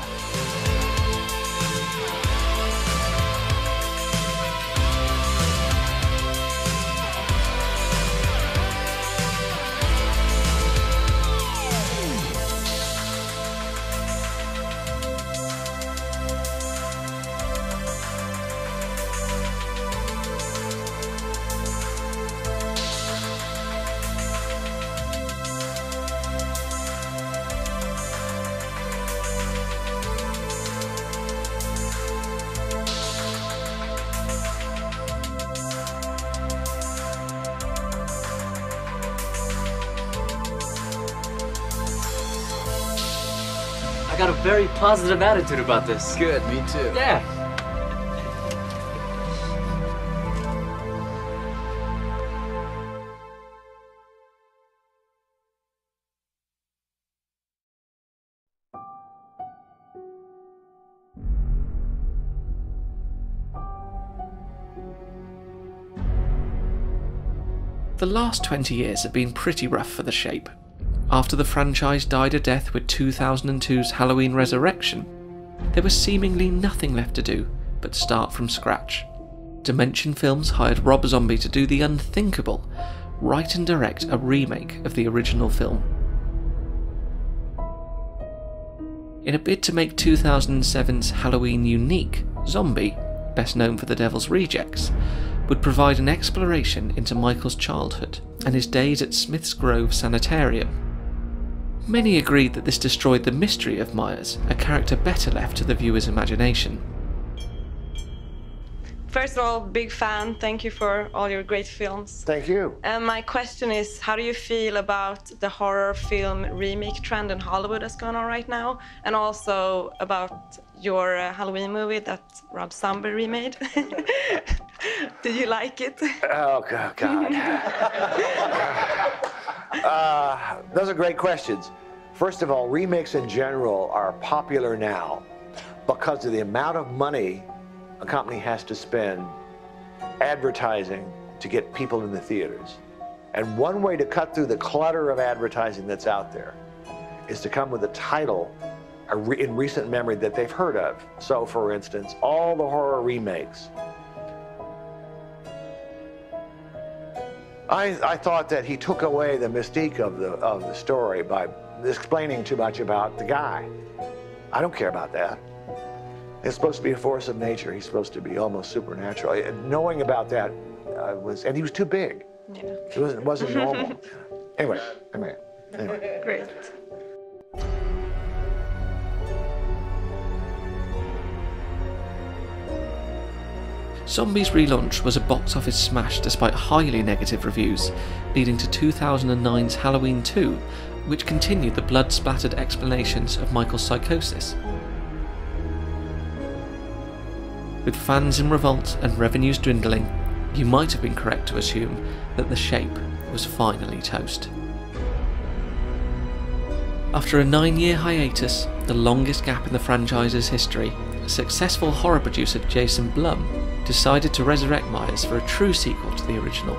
Positive attitude about this. Good, me too. Yeah. The last 20 years have been pretty rough for the shape. After the franchise died a death with 2002's Halloween Resurrection, there was seemingly nothing left to do but start from scratch. Dimension Films hired Rob Zombie to do the unthinkable, write and direct a remake of the original film. In a bid to make 2007's Halloween unique, Zombie, best known for The Devil's Rejects, would provide an exploration into Michael's childhood and his days at Smith's Grove Sanitarium. Many agreed that this destroyed the mystery of Myers, a character better left to the viewer's imagination. First of all, big fan. Thank you for all your great films. Thank you. And my question is, how do you feel about the horror film remake trend in Hollywood that's going on right now? And also about your uh, Halloween movie that Rob Zombie remade. Did you like it? Oh, God. God. uh, those are great questions. First of all, remakes in general are popular now because of the amount of money a company has to spend advertising to get people in the theaters. And one way to cut through the clutter of advertising that's out there is to come with a title in recent memory that they've heard of. So, for instance, all the horror remakes. I, I thought that he took away the mystique of the, of the story by explaining too much about the guy. I don't care about that. It's supposed to be a force of nature. He's supposed to be almost supernatural. And Knowing about that uh, was, and he was too big. Yeah. It wasn't, wasn't normal. anyway, anyway, anyway. Great. Zombies relaunch was a box office smash despite highly negative reviews, leading to 2009's Halloween 2, which continued the blood splattered explanations of Michael's psychosis. With fans in revolt and revenues dwindling, you might have been correct to assume that the shape was finally toast. After a nine year hiatus, the longest gap in the franchise's history, successful horror producer Jason Blum decided to resurrect Myers for a true sequel to the original.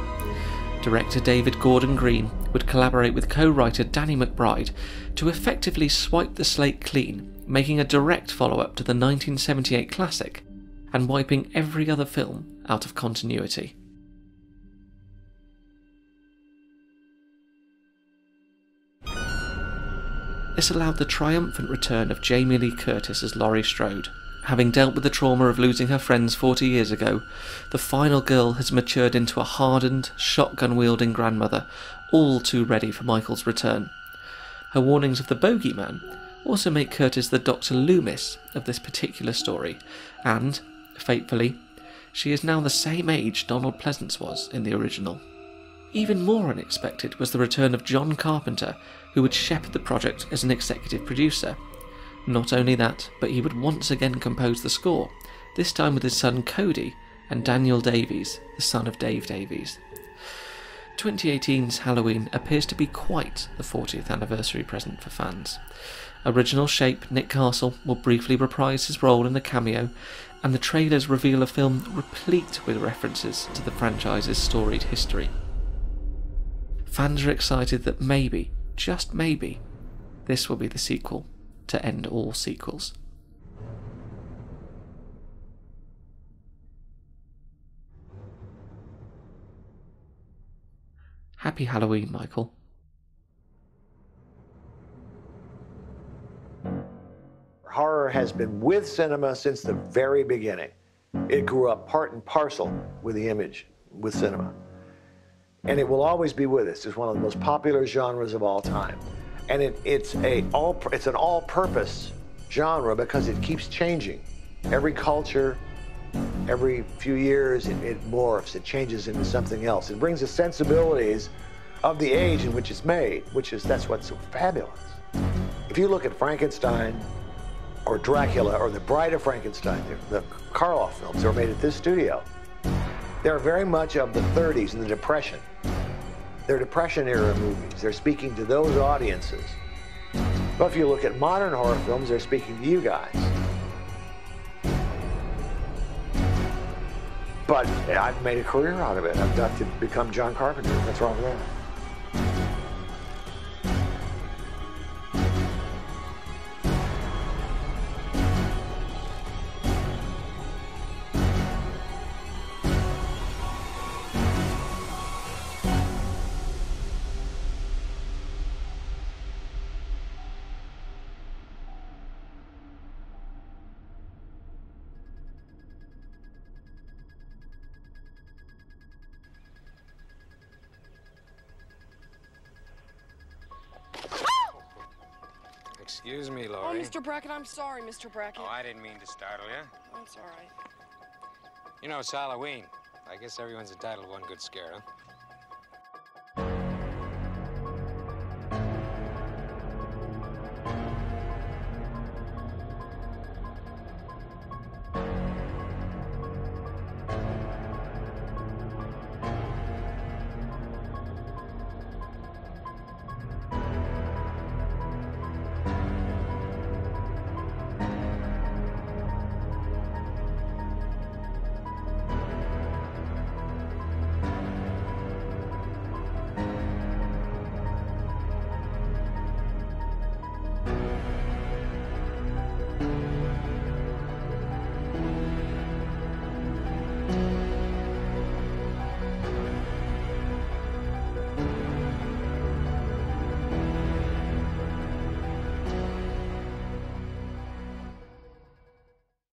Director David Gordon Green would collaborate with co writer Danny McBride to effectively swipe the slate clean, making a direct follow up to the 1978 classic and wiping every other film out of continuity. This allowed the triumphant return of Jamie Lee Curtis as Laurie Strode. Having dealt with the trauma of losing her friends 40 years ago, the final girl has matured into a hardened, shotgun wielding grandmother, all too ready for Michael's return. Her warnings of the bogeyman also make Curtis the Dr. Loomis of this particular story, and, fatefully, she is now the same age Donald Pleasence was in the original. Even more unexpected was the return of John Carpenter, who would shepherd the project as an executive producer. Not only that, but he would once again compose the score, this time with his son Cody and Daniel Davies, the son of Dave Davies. 2018's Halloween appears to be quite the 40th anniversary present for fans. Original shape Nick Castle will briefly reprise his role in a cameo, and the trailers reveal a film replete with references to the franchise's storied history. Fans are excited that maybe, just maybe, this will be the sequel to end all sequels. Happy Halloween, Michael. Horror has been with cinema since the very beginning. It grew up part and parcel with the image, with cinema. And it will always be with us. It's one of the most popular genres of all time. And it, it's, a all, it's an all-purpose genre because it keeps changing. Every culture, every few years, it, it morphs, it changes into something else. It brings the sensibilities of the age in which it's made, which is, that's what's so fabulous. If you look at Frankenstein, or Dracula, or The Bride of Frankenstein, the, Karloff films that were made at this studio, they're very much of the 30s and the Depression. They're Depression era movies. They're speaking to those audiences. But if you look at modern horror films, they're speaking to you guys. But I've made a career out of it. I've got to become John Carpenter. What's wrong with that? Brackett, I'm sorry, Mr. Brackett. Oh, I didn't mean to startle you. That's all right. You know, it's Halloween. I guess everyone's entitled to one good scare, huh?